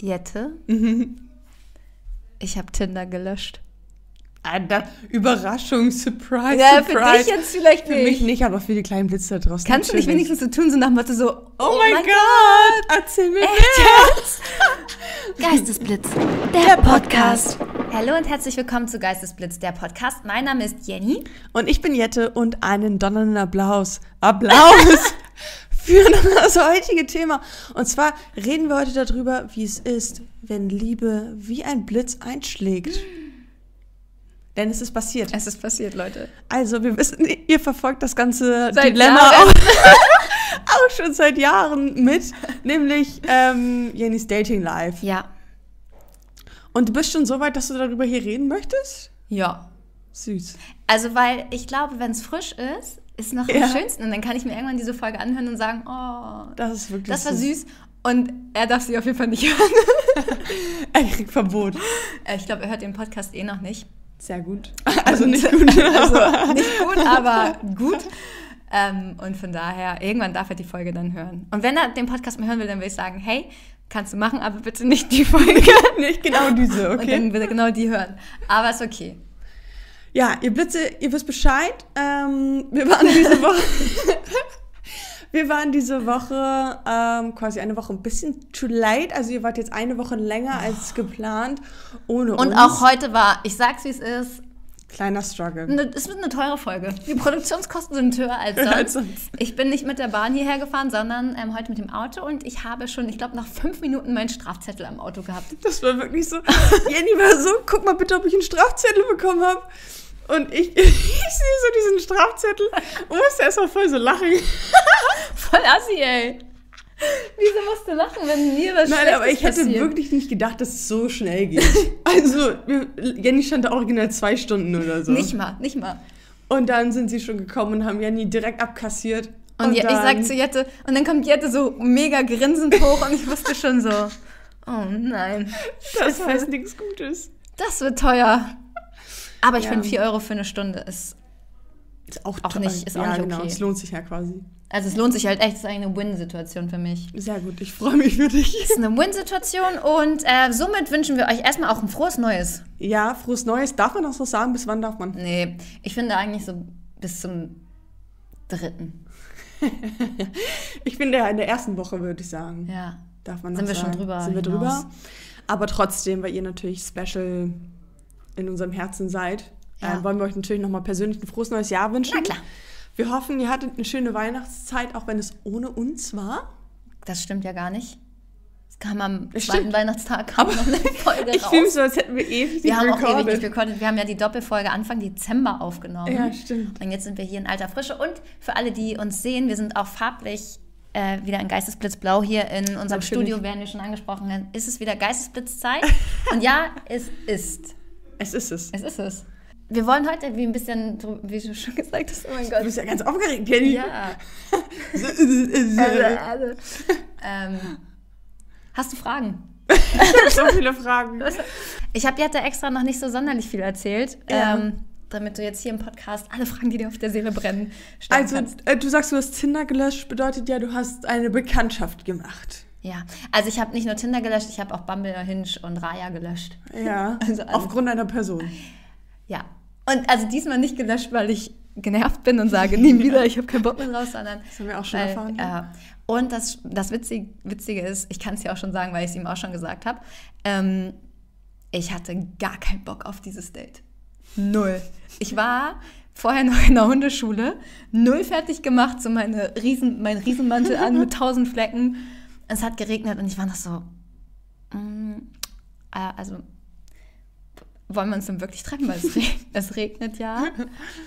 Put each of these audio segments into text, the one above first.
Jette, ich habe Tinder gelöscht. Alter, Überraschung, Surprise, Ja, für Surprise. dich jetzt vielleicht Für mich nicht. nicht, aber für die kleinen Blitze da draußen. Kannst du nicht wenigstens so tun, so nach dem Motto so, Oh, mein Gott, erzähl mir mehr. Geistesblitz, der Podcast. Hallo und herzlich willkommen zu Geistesblitz, der Podcast. Mein Name ist Jenny. Und ich bin Jette und einen donnernden Applaus. Applaus! für das heutige Thema. Und zwar reden wir heute darüber, wie es ist, wenn Liebe wie ein Blitz einschlägt. Denn es ist passiert. Es ist passiert, Leute. Also, wir wissen, ihr verfolgt das ganze Seit Dilemma auch, auch schon seit Jahren mit, nämlich ähm, Jennys Dating Life. Ja. Und du bist schon so weit, dass du darüber hier reden möchtest? Ja. Süß. Also, weil ich glaube, wenn es frisch ist, ist noch Ja. am schönsten. Und dann kann ich mir irgendwann diese Folge anhören und sagen, oh, Das ist wirklich das war süß. Und er darf sie auf jeden Fall nicht hören. Er kriegt Verbot. Äh, Ich glaube, er hört den Podcast eh noch nicht. Sehr gut. Also nicht gut. Also nicht gut, aber gut. Ähm, und von daher, irgendwann darf er die Folge dann hören. Und wenn er den Podcast mal hören will, dann will ich sagen, hey, kannst du machen, aber bitte nicht die Folge. nicht genau diese, Und okay? dann will er genau die hören. Aber ist okay. Ja, ihr Blitze, ihr wisst Bescheid. Ähm, wir waren diese Woche. wir waren diese Woche ähm, quasi eine Woche ein bisschen too late. Also ihr wart jetzt eine Woche länger als geplant. Ohne Und uns. auch heute war, ich sag's wie es ist, Kleiner Struggle. ne- es wird eine teure Folge. Die Produktionskosten sind höher als sonst. Als sonst. Ich bin nicht mit der Bahn hierher gefahren, sondern ähm, heute mit dem Auto und ich habe schon, ich glaube, nach fünf Minuten meinen Strafzettel am Auto gehabt. Das war wirklich so. Jenny war so, guck mal bitte, ob ich einen Strafzettel bekommen habe. Und ich, ich sehe so diesen Strafzettel und musste erstmal voll so lachen. Voll assi, ey. Wieso musst du lachen, wenn mir was Nein, aber ich hätte passiert? wirklich nicht gedacht, dass es so schnell geht. Also, Jenny stand da original zwei Stunden oder so. Nicht mal, nicht mal. Und dann sind sie schon gekommen und haben Jenny direkt abkassiert. Und, ja, ich sag zu Jette, und dann kommt Jette so mega grinsend hoch und ich wusste schon so, oh nein, das heißt nichts Gutes. das wird teuer. Aber ich Ja. finde 4 Euro für eine Stunde ist, Ist auch, Auch nicht- ist auch ja, nicht genau, okay. es lohnt sich ja quasi. also es lohnt sich halt echt, es ist eigentlich eine Win-Situation für mich. Sehr gut, ich freue mich für dich. Es ist eine Win-Situation und äh, somit wünschen wir euch erstmal auch ein frohes Neues. Ja, frohes Neues. Darf man das so sagen? Bis wann darf man? Nee, ich finde eigentlich so bis zum dritten. Ich finde ja in der ersten Woche, würde ich sagen. Ja. Darf man Sind noch wir schon sagen. drüber Sind wir hinaus. drüber. Aber trotzdem, weil ihr natürlich special in unserem Herzen seid, Ja. äh, wollen wir euch natürlich nochmal persönlich ein frohes neues Jahr wünschen. Na klar. Wir hoffen, ihr hattet eine schöne Weihnachtszeit, auch wenn es ohne uns war. Das stimmt ja gar nicht. Es kam am Das zweiten stimmt. Weihnachtstag kam noch eine Folge Ich raus. fühle mich so, als hätten wir ewig Wir haben auch ewig recorded. nicht recorded. Wir haben ja die Doppelfolge Anfang Dezember aufgenommen. Ja, stimmt. Und jetzt sind wir hier in alter Frische. Und für alle, die uns sehen, wir sind auch farblich äh, wieder in Geistesblitzblau hier in unserem Natürlich. Studio, werden wir schon angesprochen. Ist es wieder Geistesblitzzeit? Und ja, es ist. Es ist es. Es ist es. Wir wollen heute wie ein bisschen, wie du schon gesagt hast, oh mein Du Gott. bist ja ganz aufgeregt, Jenny. Ja. ähm, hast du Fragen? so viele Fragen. Ich habe Jette extra noch nicht so sonderlich viel erzählt, Ja. ähm, damit du jetzt hier im Podcast alle Fragen, die dir auf der Seele brennen, stellen Also, kannst. äh, du sagst, du hast Tinder gelöscht, bedeutet ja, du hast eine Bekanntschaft gemacht. Ja, also ich habe nicht nur Tinder gelöscht, ich habe auch Bumble, Hinge und Raya gelöscht. Ja, Also alles. aufgrund einer Person. Ja, und also diesmal nicht gelöscht, weil ich genervt bin und sage, nie wieder, ich habe keinen Bock mehr drauf, sondern Das haben wir auch schon weil, erfahren. äh, und das, das Witzige, Witzige ist, ich kann es ja auch schon sagen, weil ich es ihm auch schon gesagt habe, ähm, ich hatte gar keinen Bock auf dieses Date. Null. Ich war vorher noch in der Hundeschule, null fertig gemacht, so meine Riesen, mein Riesenmantel an mit tausend Flecken. Es hat geregnet und ich war noch so, mm, äh, also wollen wir uns denn wirklich treffen, weil es, reg es regnet ja.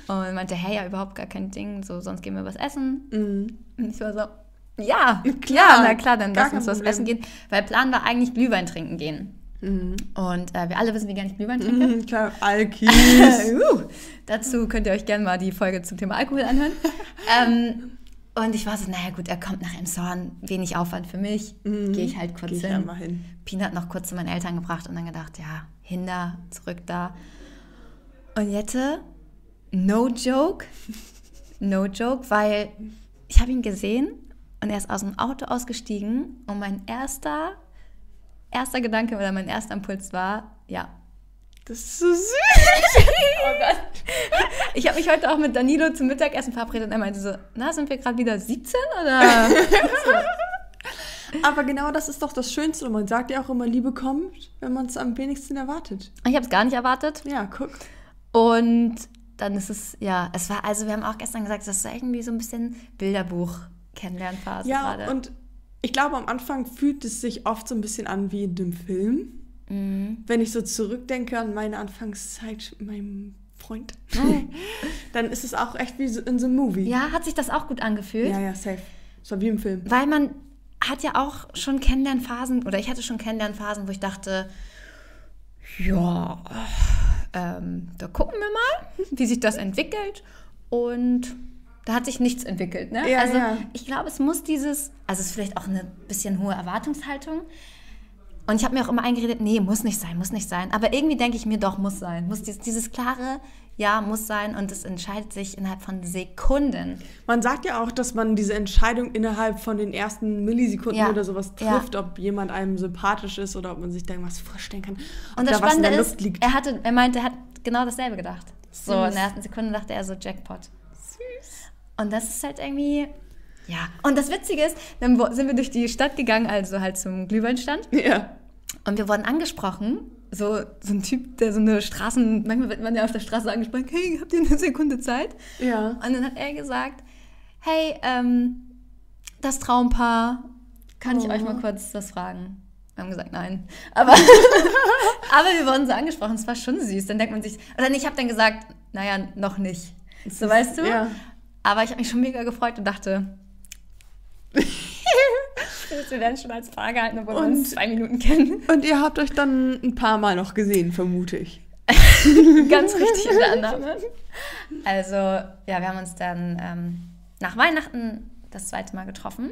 Und meinte, hey, ja, überhaupt gar kein Ding, so sonst gehen wir was essen. Und ich war so, ja, Klar, na klar, dann lass uns was Problem. essen gehen. Weil Plan war eigentlich Glühwein trinken gehen. Und äh, wir alle wissen, wie gerne ich Glühwein trinke. Mhm, klar, Alkis. uh, dazu könnt ihr euch gerne mal die Folge zum Thema Alkohol anhören. ähm, und ich war so, naja gut, er kommt nach Emshorn, wenig Aufwand für mich, gehe ich halt kurz ich hin. hin. Peanut noch kurz zu meinen Eltern gebracht und dann gedacht, ja, Hinder, zurück da. Und Jette, no joke, no joke, weil ich habe ihn gesehen und er ist aus dem Auto ausgestiegen und mein erster erster Gedanke oder mein erster Impuls war, ja. Das ist so süß. Oh Gott. Ich habe mich heute auch mit Danilo zum Mittagessen verabredet und er meinte so, na, sind wir gerade wieder 17 oder? Aber genau das ist doch das Schönste. Und man sagt ja auch immer, Liebe kommt, wenn man es am wenigsten erwartet. Ich habe es gar nicht erwartet. Ja, guck. Und dann ist es, ja, es war, also wir haben auch gestern gesagt, das ist irgendwie so ein bisschen Bilderbuch-Kennenlernphase Ja, gerade. und ich glaube, am Anfang fühlt es sich oft so ein bisschen an wie in dem Film. Mhm. Wenn ich so zurückdenke an meine Anfangszeit mit meinem Freund, dann ist es auch echt wie in so einem Movie. Ja, hat sich das auch gut angefühlt? ja, ja, safe. So wie im Film. Weil man hat ja auch schon Kennenlernphasen, oder ich hatte schon Kennenlernphasen, wo ich dachte, ja, ähm, da gucken wir mal, wie sich das entwickelt. Und da hat sich nichts entwickelt. Ne? Ja, also ja. ich glaube, es muss dieses, also es ist vielleicht auch eine bisschen hohe Erwartungshaltung. Und ich habe mir auch immer eingeredet, nee, muss nicht sein, muss nicht sein. Aber irgendwie denke ich mir doch, muss sein. Muss dieses, dieses klare, ja, muss sein. Und es entscheidet sich innerhalb von Sekunden. Man sagt ja auch, dass man diese Entscheidung innerhalb von den ersten Millisekunden Ja, oder sowas ja. trifft, ob jemand einem sympathisch ist oder ob man sich da irgendwas vorstellen kann. Und das da Spannende ist, er, hatte, er meinte, er hat genau dasselbe gedacht. So, Süß. in der ersten Sekunde dachte er so, Jackpot. Süß. Und das ist halt irgendwie, ja. Und das Witzige ist, dann sind wir durch die Stadt gegangen, also halt zum Glühweinstand. Ja. Und wir wurden angesprochen. So, so ein Typ, der so eine Straßen, manchmal wird man ja auf der Straße angesprochen, hey, habt ihr eine Sekunde Zeit? Ja. Und dann hat er gesagt, hey, ähm, das Traumpaar, kann ich Oh. euch mal kurz was fragen? Wir haben gesagt, nein. Aber, aber wir wurden so angesprochen, es war schon süß. Dann denkt man sich, oder ich habe dann gesagt, naja, noch nicht. So weißt du? Ja. Aber ich habe mich schon mega gefreut und dachte, wir werden schon als Paar gehalten, obwohl wir uns zwei Minuten kennen. Und ihr habt euch dann ein paar Mal noch gesehen, vermute ich. Ganz richtig in der Annahme. Also, ja, wir haben uns dann ähm, nach Weihnachten das zweite Mal getroffen.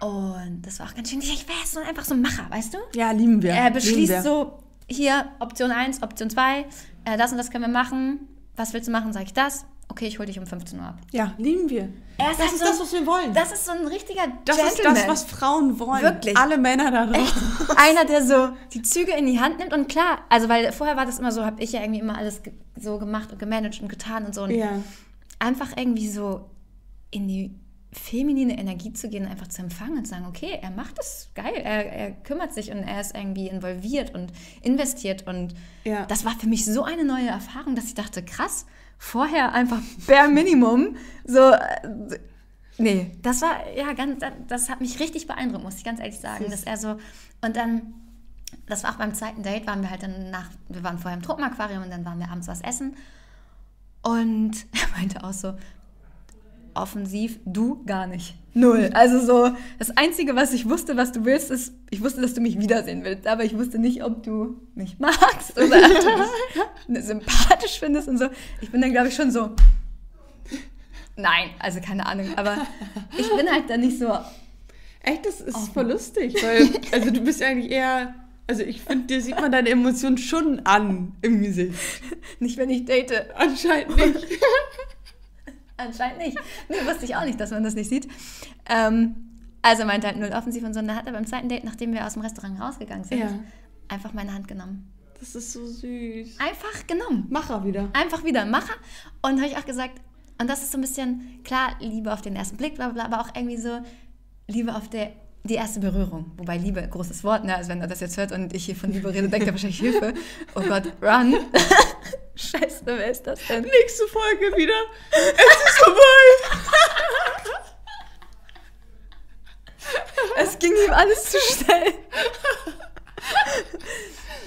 Und das war auch ganz schön. Ich wäre so einfach so ein Macher, weißt du? Ja, lieben wir. Er beschließt wir. so, hier, Option 1, Option 2, äh, das und das können wir machen. Was willst du machen? Sag ich das. Okay, ich hole dich um 15 Uhr ab. Ja, lieben wir. Er ist das halt ist so- das, was wir wollen. Das ist so ein richtiger Das ist Gentleman. das, was Frauen wollen. Wirklich. Alle Männer da drauf. Einer, der so die Züge in die Hand nimmt und klar, also weil vorher war das immer so, habe ich ja irgendwie immer alles ge so gemacht und gemanagt und getan und so. Und Ja. einfach irgendwie so in die feminine Energie zu gehen, einfach zu empfangen und zu sagen, okay, er macht das geil, er, er kümmert sich und er ist irgendwie involviert und investiert und Ja. das war für mich so eine neue Erfahrung, dass ich dachte, krass, vorher einfach bare Minimum, so, äh, nee, das war, ja, ganz, das hat mich richtig beeindruckt, muss ich ganz ehrlich sagen, Süß. dass er so, und dann, das war auch beim zweiten Date, waren wir halt dann nach, wir waren vorher im Tropenaquarium und dann waren wir abends was essen. Und er meinte auch so, offensiv, du gar nicht. Null. Also so, das Einzige, was ich wusste, was du willst, ist, ich wusste, dass du mich wiedersehen willst, aber ich wusste nicht, ob du mich magst oder ob du mich sympathisch findest und so. Ich bin dann, glaube ich, schon so, nein, also keine Ahnung, aber ich bin halt dann nicht so, Echt, das ist Oh. voll lustig, weil, also du bist ja eigentlich eher, also ich finde, dir sieht man deine Emotionen schon an im Gesicht. nicht wenn ich date. Anscheinend nicht. Anscheinend nicht. Nee, wusste ich auch nicht, dass man das nicht sieht. Ähm, also meinte halt null offensiv und so. Und dann hat er beim zweiten Date, nachdem wir aus dem Restaurant rausgegangen sind, Ja. einfach meine Hand genommen. Das ist so süß. Einfach genommen. Macher wieder. Einfach wieder Macher. Und habe ich auch gesagt, und das ist so ein bisschen, klar, Liebe auf den ersten Blick, bla bla, bla, aber auch irgendwie so Liebe auf der, die erste Berührung. Wobei Liebe, großes Wort, ne? Also wenn er das jetzt hört und ich hier von Liebe rede, denkt er wahrscheinlich Hilfe. Oh Gott, run. Scheiße, wer ist das denn? Nächste Folge wieder. Es ist vorbei. Es ging ihm alles zu schnell.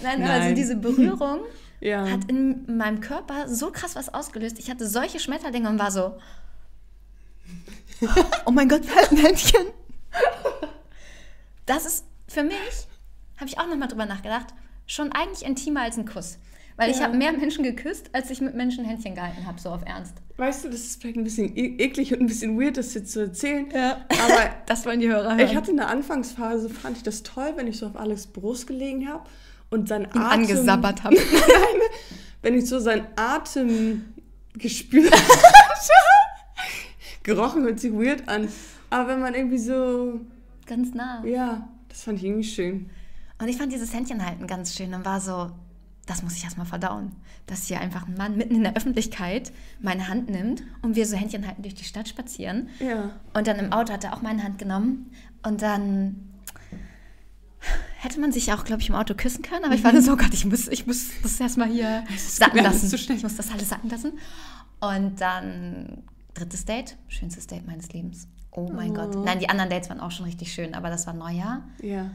Nein, also Nein. diese Berührung Ja. hat in meinem Körper so krass was ausgelöst. Ich hatte solche Schmetterlinge und war so, oh mein Gott, halt ein Händchen. Das ist für mich, habe ich auch nochmal drüber nachgedacht, schon eigentlich intimer als ein Kuss. Weil ich Ja. habe mehr Menschen geküsst, als ich mit Menschen Händchen gehalten habe, so auf Ernst. Weißt du, das ist vielleicht ein bisschen e eklig und ein bisschen weird, das jetzt zu erzählen. Ja. Aber Das wollen die Hörer hören. ich hatte in der Anfangsphase, fand ich das toll, wenn ich so auf Alex Brust gelegen habe und sein Atem... angesabbert habe. Wenn ich so seinen Atem gespürt habe. Gerochen hört sich weird an. Aber wenn man irgendwie so, Ganz nah. ja, das fand ich irgendwie schön. Und ich fand dieses Händchenhalten ganz schön und war so, das muss ich erstmal verdauen. Dass hier einfach ein Mann mitten in der Öffentlichkeit meine Hand nimmt und wir so Händchen halten durch die Stadt spazieren. Ja. Und dann im Auto hat er auch meine Hand genommen. Und dann hätte man sich auch, glaube ich, im Auto küssen können. Aber ich war so, oh Gott, ich muss, ich muss das erstmal hier sacken lassen. Ich muss das alles sacken lassen. Und dann drittes Date, schönstes Date meines Lebens. Oh mein Gott. Nein, die anderen Dates waren auch schon richtig schön, aber das war Neujahr. Ja.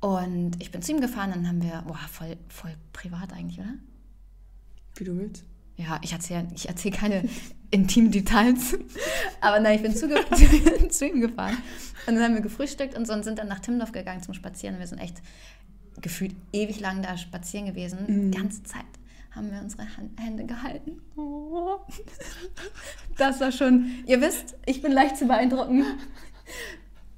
Und ich bin zu ihm gefahren, dann haben wir, boah, voll, voll privat eigentlich, oder? Wie du willst. Ja, ich erzähle ich erzähl keine intimen Details. Aber nein, ich bin zu, zu ihm gefahren. Und dann haben wir gefrühstückt und so und sind dann nach Timmendorf gegangen zum Spazieren. Wir sind echt gefühlt ewig lang da spazieren gewesen. Die ganze Zeit haben wir unsere Hand, Hände gehalten. Das war schon, ihr wisst, ich bin leicht zu beeindrucken.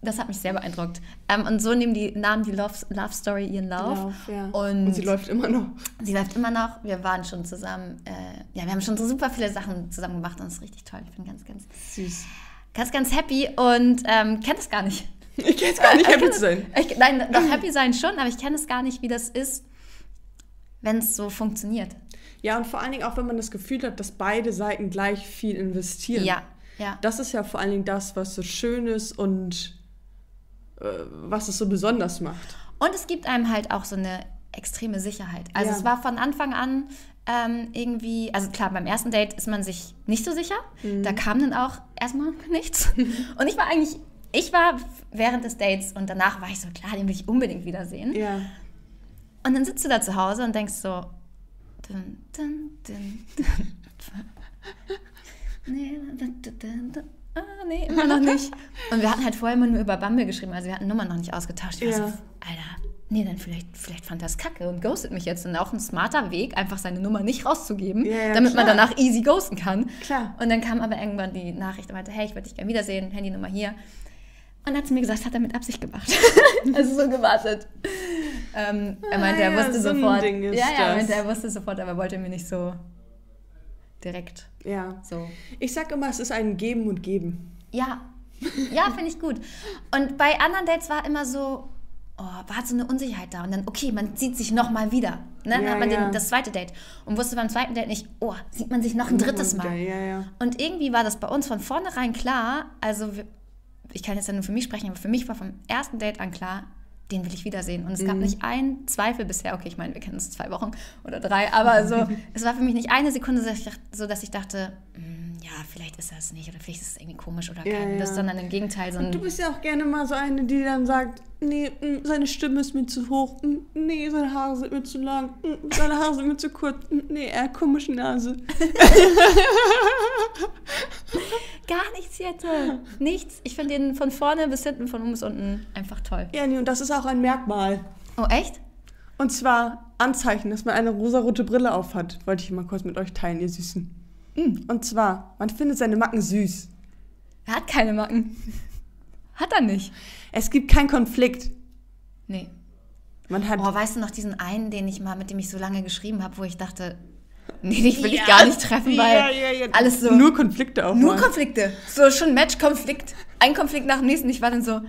Das hat mich sehr beeindruckt. Ähm, und so nehmen die, nahm die Love, Love Story ihren Lauf. Lauf, ja. Und, Und sie läuft immer noch. Sie läuft immer noch. Wir waren schon zusammen. Äh, ja, wir haben schon so super viele Sachen zusammen gemacht und es ist richtig toll. Ich bin ganz, ganz, Süß. ganz, ganz happy und ähm, kenne es gar nicht. Ich kann jetzt gar nicht Ich happy zu sein. es- Ich, nein, doch happy sein schon, aber ich kenne es gar nicht, wie das ist, wenn es so funktioniert. Ja, und vor allen Dingen auch, wenn man das Gefühl hat, dass beide Seiten gleich viel investieren. Ja, ja. Das ist ja vor allen Dingen das, was so schön ist und äh, was es so besonders macht. Und es gibt einem halt auch so eine extreme Sicherheit. Also Ja. es war von Anfang an ähm, irgendwie, also klar, beim ersten Date ist man sich nicht so sicher. Mhm. Da kam dann auch erstmal nichts. Und ich war eigentlich, ich war während des Dates und danach war ich so, klar, den will ich unbedingt wiedersehen. Ja. Und dann sitzt du da zu Hause und denkst so, dun, dun, dun, dun. nee. Ah, immer noch nicht. Und wir hatten halt vorher immer nur über Bumble geschrieben, also wir hatten Nummern noch nicht ausgetauscht. Ich war Ja. so, Alter, nee, dann vielleicht, vielleicht fand es kacke und ghostet mich jetzt. Und auch ein smarter Weg, einfach seine Nummer nicht rauszugeben, Ja, ja, damit man klar. danach easy ghosten kann. Klar. Und dann kam aber irgendwann die Nachricht und meinte, hey, ich würde dich gerne wiedersehen, Handynummer hier. Und hat sie mir gesagt, das hat er mit Absicht gemacht. also so gewartet. Ähm, er meinte, er Ah, ja, wusste so sofort. Ja, ja, er meinte, er wusste sofort, aber wollte mir nicht so direkt Ja. so. Ich sag immer, es ist ein Geben und Geben. Ja, ja, finde ich gut. Und bei anderen Dates war immer so, oh, war so eine Unsicherheit da. Und dann, okay, man sieht sich nochmal wieder. Ne? Dann Ja, hat man ja. den, das zweite Date. Und wusste beim zweiten Date nicht, oh, sieht man sich noch ein drittes Mal. Ja. Und irgendwie war das bei uns von vornherein klar, also wir- ich kann jetzt ja nur für mich sprechen, aber für mich war vom ersten Date an klar, den will ich wiedersehen. Und es Mhm. gab nicht einen Zweifel bisher, okay, ich meine, wir kennen uns zwei Wochen oder drei, aber so, es war für mich nicht eine Sekunde so, dass ich dachte- "Hm, ja, vielleicht ist das nicht oder vielleicht ist es irgendwie komisch oder Ja, kein ja. Lust, sondern im Gegenteil, so Und du bist ja auch gerne mal so eine, die dann sagt, nee, mm, seine Stimme ist mir zu hoch, mm, nee, seine Haare sind mir zu lang, mm, seine Haare sind mir zu kurz, nee, er hat komische Nase. gar nichts jetzt. Nichts. Ich finde den von vorne bis hinten, von oben bis unten einfach toll. Ja, nee, und das ist auch ein Merkmal. Oh, echt? Und zwar Anzeichen, dass man eine rosarote Brille aufhat. Wollte ich mal kurz mit euch teilen, ihr Süßen. Und zwar, man findet seine Macken süß. Er hat keine Macken. Hat er nicht. Es gibt keinen Konflikt. Nee. Man hat Oh, weißt du noch diesen einen, den ich mal, mit dem ich so lange geschrieben habe, wo ich dachte, nee, dich will ich Ja, gar nicht treffen, weil ja, ja, ja. alles so. Nur Konflikte auch Nur mal. Konflikte. So schon Match-Konflikt. Ein Konflikt nach dem nächsten. Ich war dann so,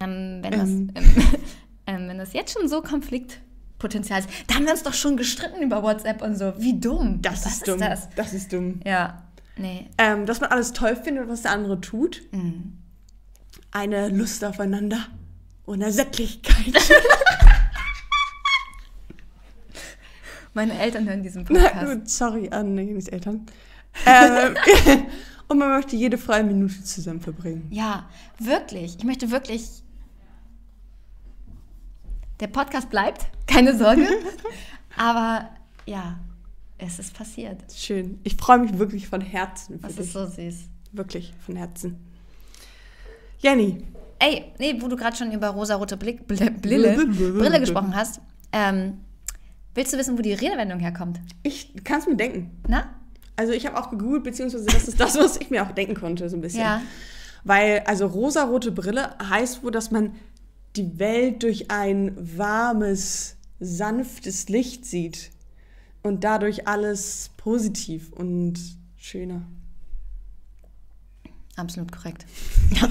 ähm, wenn, das, Ähm. ähm, ähm, wenn das jetzt schon so Konfliktpotenzial ist, da haben wir uns doch schon gestritten über WhatsApp und so. Wie dumm. Das Was ist dumm. das? das ist dumm. Ja, nee. Ähm, dass man alles toll findet, was der andere tut. Mhm. Eine Lust aufeinander. Unersättlichkeit. Meine Eltern hören diesen Na Podcast. gut, sorry an Nenis Eltern. Ähm, und man möchte jede freie Minute zusammen verbringen. Ja, wirklich. Ich möchte wirklich. Der Podcast bleibt, keine Sorge. Aber ja, es ist passiert. Schön. Ich freue mich wirklich von Herzen für Das dich. ist so süß. Wirklich von Herzen. Jenny. Ey, nee, wo du gerade schon über rosarote Blick, Bl Brille, Brille gesprochen hast, ähm, willst du wissen, wo die Redewendung herkommt? Ich kann es mir denken. Na? Also ich habe auch gegoogelt, beziehungsweise das ist das, was ich mir auch denken konnte, so ein bisschen. Ja. Weil, also rosarote Brille heißt wohl, dass man die Welt durch ein warmes, sanftes Licht sieht. Und dadurch alles positiv und schöner. Absolut korrekt. Ja,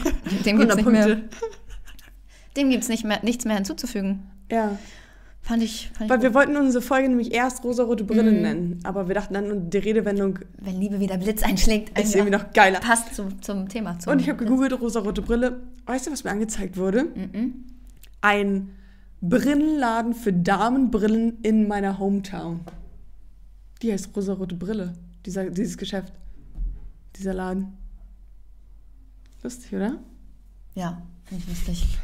dem gibt es 100 nicht mehr, dem gibt's nicht mehr, nichts mehr hinzuzufügen. Ja. Fand ich, fand ich Weil wir gut. wollten unsere Folge nämlich erst rosarote Brille Mhm. nennen. Aber wir dachten dann, die Redewendung Wenn Liebe wieder Blitz einschlägt, ist irgendwie noch geiler. passt zum, zum Thema. Zum Und ich habe gegoogelt, rosarote Brille. Weißt du, was mir angezeigt wurde? Mhm. Ein Brillenladen für Damenbrillen in meiner Hometown. Die heißt rosarote Brille. Dieser, dieses Geschäft. Dieser Laden. Lustig, oder? Ja, finde ich lustig.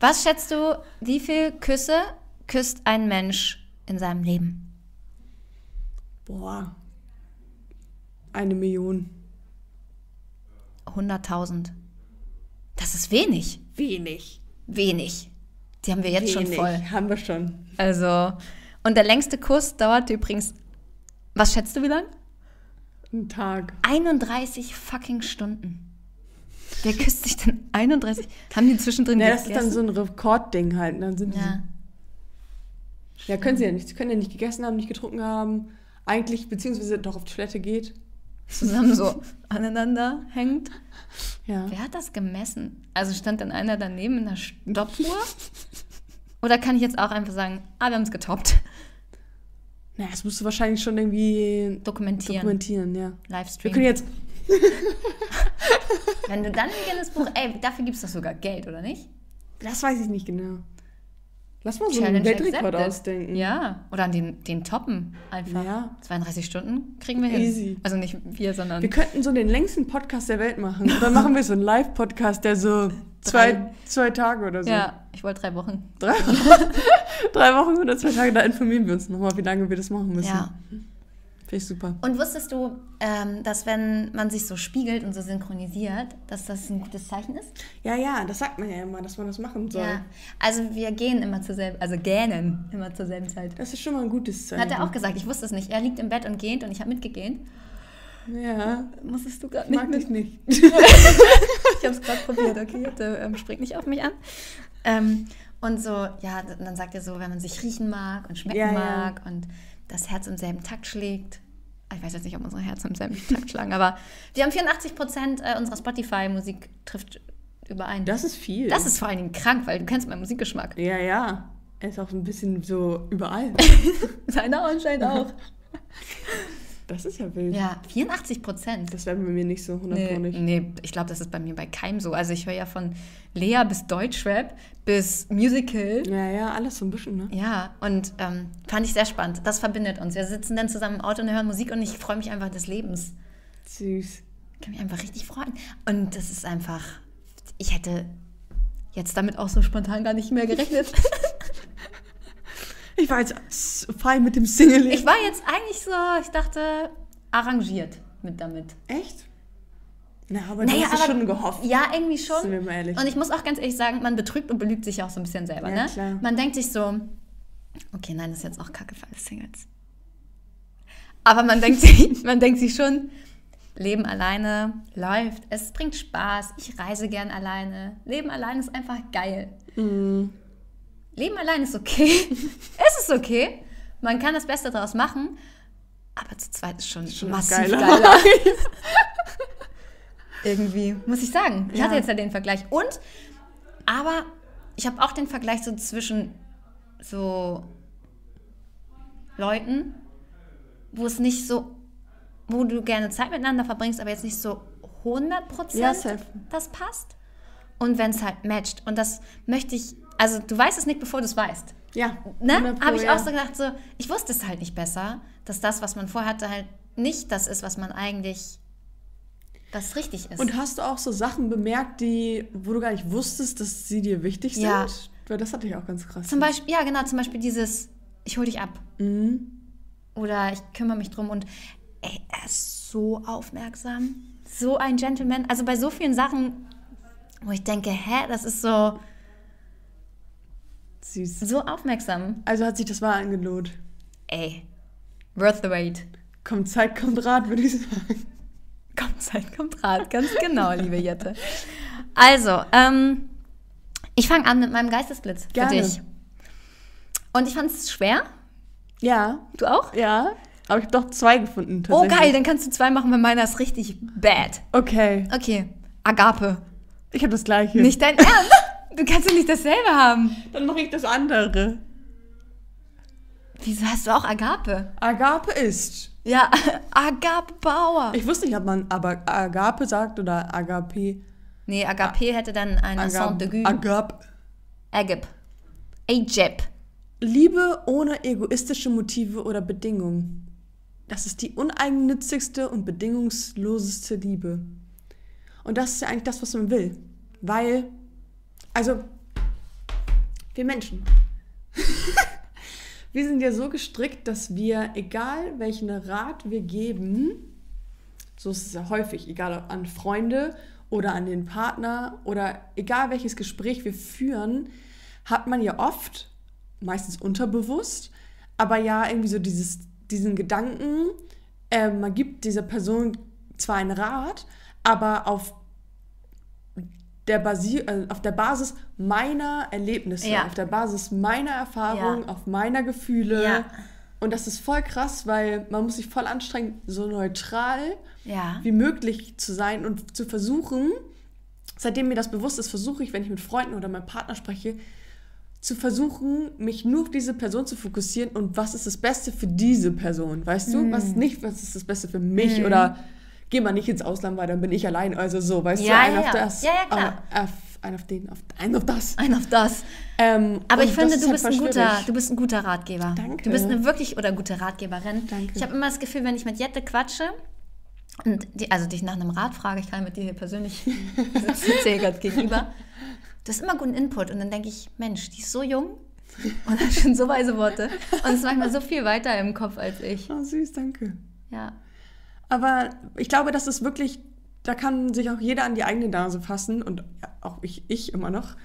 Was schätzt du, wie viel Küsse küsst ein Mensch in seinem Leben? Boah. Eine Million. 100.000. Das ist wenig. Wenig. Wenig. Die haben wir jetzt schon Wenig. voll. Haben wir schon. Also, und der längste Kuss dauerte übrigens, was schätzt du, wie lang? Ein Tag. 31 fucking Stunden. Wer küsst sich denn 31? Haben die zwischendrin Ja, das ist gegessen? dann so ein Rekordding halt. Dann sind Ja. die, ja, können sie ja nicht. Sie können ja nicht gegessen haben, nicht getrunken haben. Eigentlich, beziehungsweise doch auf Toilette geht. Zusammen so aneinander hängt. Ja. Wer hat das gemessen? Also stand dann einer daneben in der Stoppuhr? Oder kann ich jetzt auch einfach sagen, ah, wir haben es getoppt? Naja, das musst du wahrscheinlich schon irgendwie Dokumentieren. dokumentieren, ja. Wir Livestream. können jetzt. Wenn du dann ein Guinness Buch, ey, dafür gibt es doch sogar Geld, oder nicht? Das weiß ich nicht genau. Lass mal so einen Challenge Weltrekord accepted. ausdenken. Ja, oder an den, den toppen einfach. Ja. 32 Stunden kriegen wir hin. Easy. Also nicht wir, sondern Wir könnten so den längsten Podcast der Welt machen. Und dann machen wir so einen Live-Podcast, der so zwei, zwei Tage oder so. ja, ich wollte drei Wochen. Drei, drei Wochen oder zwei Tage, da informieren wir uns nochmal, wie lange wir das machen müssen. Ja. Finde ich super. Und wusstest du, ähm, dass wenn man sich so spiegelt und so synchronisiert, dass das ein gutes Zeichen ist? Ja, ja, das sagt man ja immer, dass man das machen soll. Ja. Also wir gehen immer zur selben, also gähnen immer zur selben Zeit. Das ist schon mal ein gutes Zeichen. Hat er auch gesagt, ich wusste es nicht. Er liegt im Bett und gähnt und ich habe mitgegähnt. Ja, Musstest du gerade mag ich nicht. Ich habe es gerade probiert, okay, bitte ähm, springt nicht auf mich an. Ähm, und so, ja, dann sagt er so, wenn man sich riechen mag und schmecken Ja, ja. mag und das Herz im selben Takt schlägt. Ich weiß jetzt nicht, ob unsere Herzen im selben Takt schlagen, aber wir haben 84 Prozent äh, unserer Spotify-Musik trifft überein. Das ist viel. Das ist vor allen Dingen krank, weil du kennst meinen Musikgeschmack. Ja, ja. Er ist auch ein bisschen so überall. Seiner anscheinend auch. Das ist ja wild. Ja, 84 Prozent. Das wäre bei mir nicht so Nee, hundertprozentig. nee, ich glaube, das ist bei mir bei keinem so. Also ich höre ja von Lea bis Deutschrap bis Musical. Ja, ja, alles so ein bisschen, ne? Ja, und ähm, fand ich sehr spannend. Das verbindet uns. Wir sitzen dann zusammen im Auto und hören Musik und ich freue mich einfach des Lebens. Süß. Ich kann mich einfach richtig freuen. Und das ist einfach, ich hätte jetzt damit auch so spontan gar nicht mehr gerechnet. Ich war jetzt fein mit dem Single. ich war jetzt eigentlich so, ich dachte, arrangiert mit damit. Echt? Na, aber du hast es schon gehofft. Ja, irgendwie schon. Sind wir mal ehrlich. Und ich muss auch ganz ehrlich sagen, man betrügt und belügt sich auch so ein bisschen selber. Ja, ne? klar. Man denkt sich so, okay, nein, das ist jetzt auch kacke für alle Singles. Aber man denkt sich, man denkt sich schon, Leben alleine läuft, es bringt Spaß, ich reise gern alleine. Leben alleine ist einfach geil. Mhm. Leben allein ist okay. es ist okay. Man kann das Beste daraus machen. Aber zu zweit ist schon, Schon massiv geiler. geiler. Irgendwie, muss ich sagen. Ich Ja. hatte jetzt ja den Vergleich. Und, aber ich habe auch den Vergleich so zwischen so Leuten, wo es nicht so, wo du gerne Zeit miteinander verbringst, aber jetzt nicht so 100% Ja, das passt. Und wenn es halt matcht. Und das möchte ich, also du weißt es nicht, bevor du es weißt. Ja. Ne? 100 Pro, Habe ich auch so gedacht, so, ich wusste es halt nicht besser, dass das, was man vorhatte, halt nicht das ist, was man eigentlich, was richtig ist. Und hast du auch so Sachen bemerkt, die, wo du gar nicht wusstest, dass sie dir wichtig sind? Ja. Weil das hatte ich auch ganz krass. zum Beispiel, ja genau, zum Beispiel dieses, ich hole dich ab. Mhm. Oder ich kümmere mich drum und ey, er ist so aufmerksam. So ein Gentleman. Also bei so vielen Sachen, wo ich denke, hä, das ist so, Süß. so aufmerksam. Also hat sich das wahr angelohnt. Ey, worth the wait. Kommt Zeit, kommt Rat, würde ich sagen. Kommt Zeit, kommt Rat. Ganz genau, liebe Jette. Also, ähm, ich fange an mit meinem Geistesblitz Gerne. für dich. Und ich fand es schwer. Ja, Du auch? ja. Aber ich habe doch zwei gefunden. Oh, geil, dann kannst du zwei machen, weil meiner ist richtig bad. Okay. Okay, Agape. Ich habe das gleiche. Nicht dein Ernst? Du kannst doch nicht dasselbe haben. Dann mache ich das andere. Wieso hast du auch Agape? Agape ist. Ja, Agape Bauer. Ich wusste nicht, ob man aber Agape sagt oder Agape. Nee, Agape hätte dann eine Agap, Saint de Gue. Agap. Agap. Agap. Liebe ohne egoistische Motive oder Bedingungen. Das ist die uneigennützigste und bedingungsloseste Liebe. Und das ist ja eigentlich das, was man will. Weil, also, wir Menschen. wir sind ja so gestrickt, dass wir, egal welchen Rat wir geben, so ist es ja häufig, egal an Freunde oder an den Partner oder egal welches Gespräch wir führen, hat man ja oft, meistens unterbewusst, aber ja irgendwie so dieses, diesen Gedanken, äh, man gibt dieser Person zwar einen Rat, aber auf der, Basi äh, auf der Basis meiner Erlebnisse, Ja. auf der Basis meiner Erfahrungen, Ja. auf meiner Gefühle. Ja. Und das ist voll krass, weil man muss sich voll anstrengen, so neutral wie möglich zu sein und zu versuchen, seitdem mir das bewusst ist, versuche ich, wenn ich mit Freunden oder meinem Partner spreche, zu versuchen, mich nur auf diese Person zu fokussieren und was ist das Beste für diese Person, weißt du? Was ist nicht, was ist das Beste für mich oder geh mal nicht ins Ausland, weil dann bin ich allein, also so, weißt Ja, du, ein ja, auf das, Ja, ja, klar. auf, ein auf den, auf, ein auf das. Ein auf das. Ähm, Aber ich finde, du halt bist, ein guter, schwierig. du bist ein guter Ratgeber. Danke. Du bist eine wirklich oder gute Ratgeberin. Danke. Ich habe immer das Gefühl, wenn ich mit Jette quatsche und die, also dich nach einem Rat frage, ich kann mit dir hier persönlich sitzen, gerade gegenüber, du hast immer guten Input und dann denke ich, Mensch, die ist so jung und hat schon so weise Worte und ist manchmal so viel weiter im Kopf als ich. Oh, süß, danke. Ja. Aber ich glaube, das ist wirklich, da kann sich auch jeder an die eigene Nase fassen und auch ich, ich immer noch,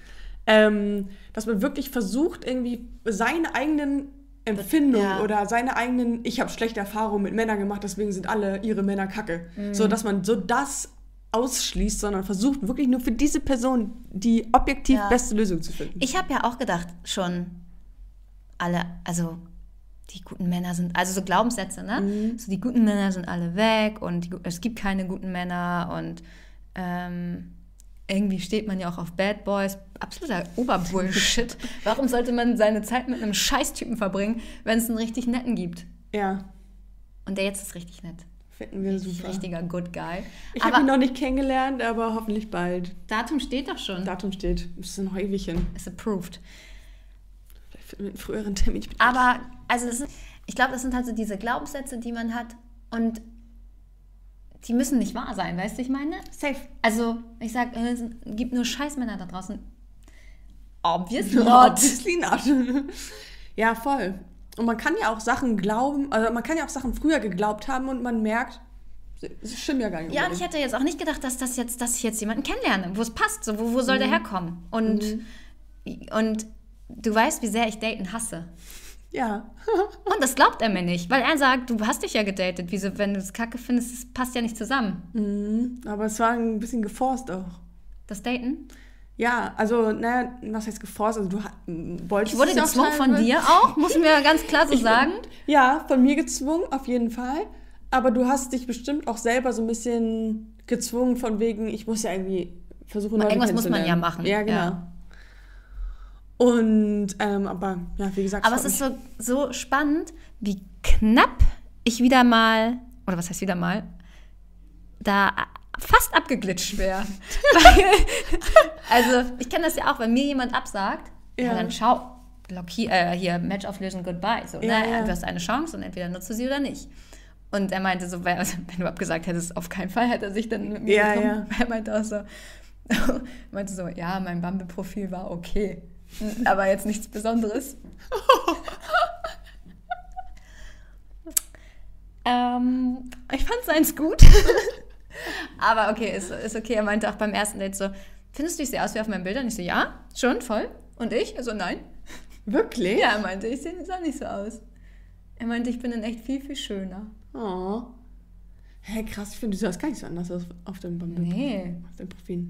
ähm, dass man wirklich versucht, irgendwie seine eigenen Empfindungen Ja. oder seine eigenen, ich habe schlechte Erfahrungen mit Männern gemacht, deswegen sind alle ihre Männer kacke. So, dass man so das ausschließt, sondern versucht wirklich nur für diese Person die objektiv Ja. beste Lösung zu finden. Ich habe ja auch gedacht, schon alle, also die guten Männer sind, also so Glaubenssätze, ne? Mhm. So die guten Männer sind alle weg und die, es gibt keine guten Männer und ähm, irgendwie steht man ja auch auf Bad Boys. Absoluter Oberbullshit. Warum sollte man seine Zeit mit einem Scheißtypen verbringen, wenn es einen richtig netten gibt? ja, Und der jetzt ist richtig nett. finden wir super. Richtiger Good Guy. Ich habe ihn noch nicht kennengelernt, aber hoffentlich bald. Datum steht doch schon. Datum steht. Ist ewig hin. Ist approved. Wir einen früheren Termin. Aber, also sind, ich glaube, das sind halt so diese Glaubenssätze, die man hat und die müssen nicht wahr sein, weißt du, ich meine? safe. Also, ich sag, äh, es gibt nur Scheißmänner da draußen. Obviously Not. Obviously not. ja, voll. Und man kann ja auch Sachen glauben, also man kann ja auch Sachen früher geglaubt haben und man merkt, sie stimmen ja gar nicht. Ja, und ich hätte jetzt auch nicht gedacht, dass, das jetzt, dass ich jetzt jemanden kennenlerne, wo es passt. So, wo, wo soll der herkommen? Und, und du weißt, wie sehr ich Daten hasse. ja. Und das glaubt er mir nicht, weil er sagt, du hast dich ja gedatet. Wieso, wenn du es kacke findest, das passt ja nicht zusammen. Mhm. Aber es war ein bisschen geforst auch. Das Daten? Ja, also, naja, was heißt geforst? Also, du wolltest Ich wurde gezwungen von dir auch, muss ich mir ganz klar so sagen. Ja, von mir gezwungen, auf jeden Fall. Aber du hast dich bestimmt auch selber so ein bisschen gezwungen, von wegen, ich muss ja irgendwie versuchen, Leute Irgendwas muss man ja machen, Ja, genau. ja. Und, ähm, aber, ja, wie gesagt, Aber es ist so, so spannend, wie knapp ich wieder mal, oder was heißt wieder mal, da fast abgeglitscht wäre. Also, ich kenne das ja auch, wenn mir jemand absagt, ja, Ja. dann schau, blockier, äh, hier, Match auflösen, goodbye. So, Ja, ne? ja. Du hast eine Chance und entweder nutzt du sie oder nicht. Und er meinte so, weil, also, wenn du abgesagt hättest, auf keinen Fall hätte er sich dann mit mir Ja, ja. Er meinte auch so, meinte so, ja, mein Bumble-Profil war okay, aber jetzt nichts Besonderes. ähm, ich fand seins gut. aber okay, ist, ist okay. Er meinte auch beim ersten Date so, findest du, ich sehe aus wie auf meinen Bildern? Ich so, ja, schon, voll. Und ich? Also nein. Wirklich? Ja, er meinte, ich sehe sah nicht so aus. Er meinte, ich bin in echt viel, viel schöner. Oh. Hä, krass, ich finde, du sahst gar nicht so anders aus auf dem, Bumble- Nee. auf dem Profil.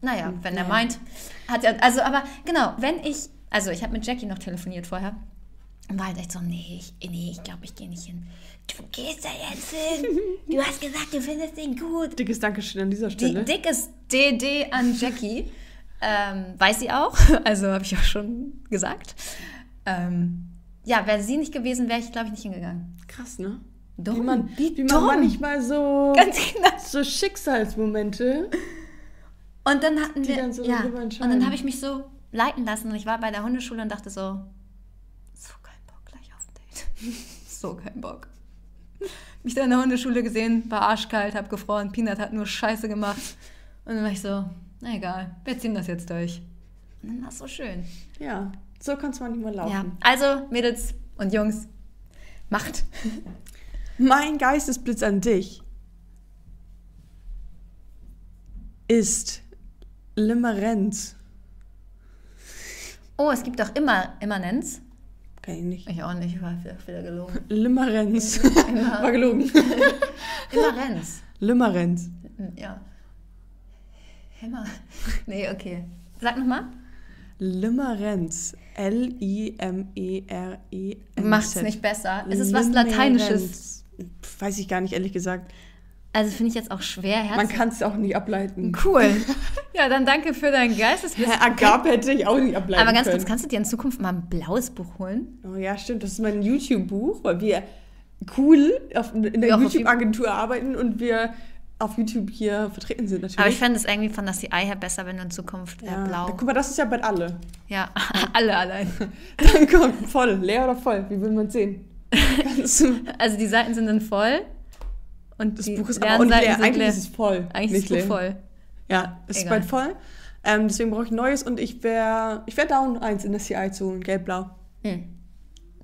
Naja, wenn er ja. meint. Hat er, also, aber genau, wenn ich, also ich habe mit Jackie noch telefoniert vorher und war halt echt so, nee, ich, nee, ich glaube, ich gehe nicht hin. Du gehst da jetzt hin. Du hast gesagt, du findest ihn gut. Dickes Dankeschön an dieser Die, Stelle. dickes DD an Jackie. ähm, weiß sie auch, also habe ich auch schon gesagt. Ähm, Ja, wäre sie nicht gewesen, wäre ich, glaube ich, nicht hingegangen. Krass, ne? Dumm. Wie man, Wie man manchmal so, Ganz genau. so Schicksalsmomente. Und dann hatten Die wir, dann so ja, und dann habe ich mich so leiten lassen und ich war bei der Hundeschule und dachte so, so kein Bock gleich auf ein Date. so kein Bock. Mich da in der Hundeschule gesehen, war arschkalt, hab gefroren, Peanut hat nur Scheiße gemacht. Und dann war ich so, na egal, wir ziehen das jetzt durch. Und dann war es so schön. Ja, so kann es manchmal laufen. Ja, also Mädels und Jungs, macht. Mein Geistesblitz an dich ist Limerenz. Oh, es gibt doch immer Immanenz. Kenn ich nicht. Ich auch nicht, war wieder, wieder gelogen. Limerenz. War gelogen. Immerenz. Limerenz. Ja. Immer. Nee, okay. Sag nochmal. Limerenz. L-I-M-E-R-E-N-Z. Macht's nicht besser. Es ist was Lateinisches. Pff, Weiß ich gar nicht, ehrlich gesagt. Also finde ich jetzt auch schwer. Man kann es auch nicht ableiten. Cool. Ja, dann danke für dein Geisteswissen. Herr Agap hätte ich auch nicht ableiten Aber ganz können. kurz, kannst du dir in Zukunft mal ein blaues Buch holen? Oh ja, stimmt. Das ist mein YouTube-Buch, weil wir cool auf, in der YouTube-Agentur arbeiten und wir auf YouTube hier vertreten sind natürlich. Aber ich fände es irgendwie von der CI her besser, wenn du in Zukunft äh, ja. blau. Guck mal, das ist ja bald alle. Ja, alle allein. Dann kommt voll, leer oder voll, wie will man sehen? Also die Seiten sind dann voll. Und Das Buch ist aber und leer. Eigentlich ist es voll. Eigentlich nicht ist es voll. Ja, es ist Egal. bald voll. Ähm, deswegen brauche ich ein neues und ich wäre ich wär down, eins in der CI zu holen. Gelb-blau Hm.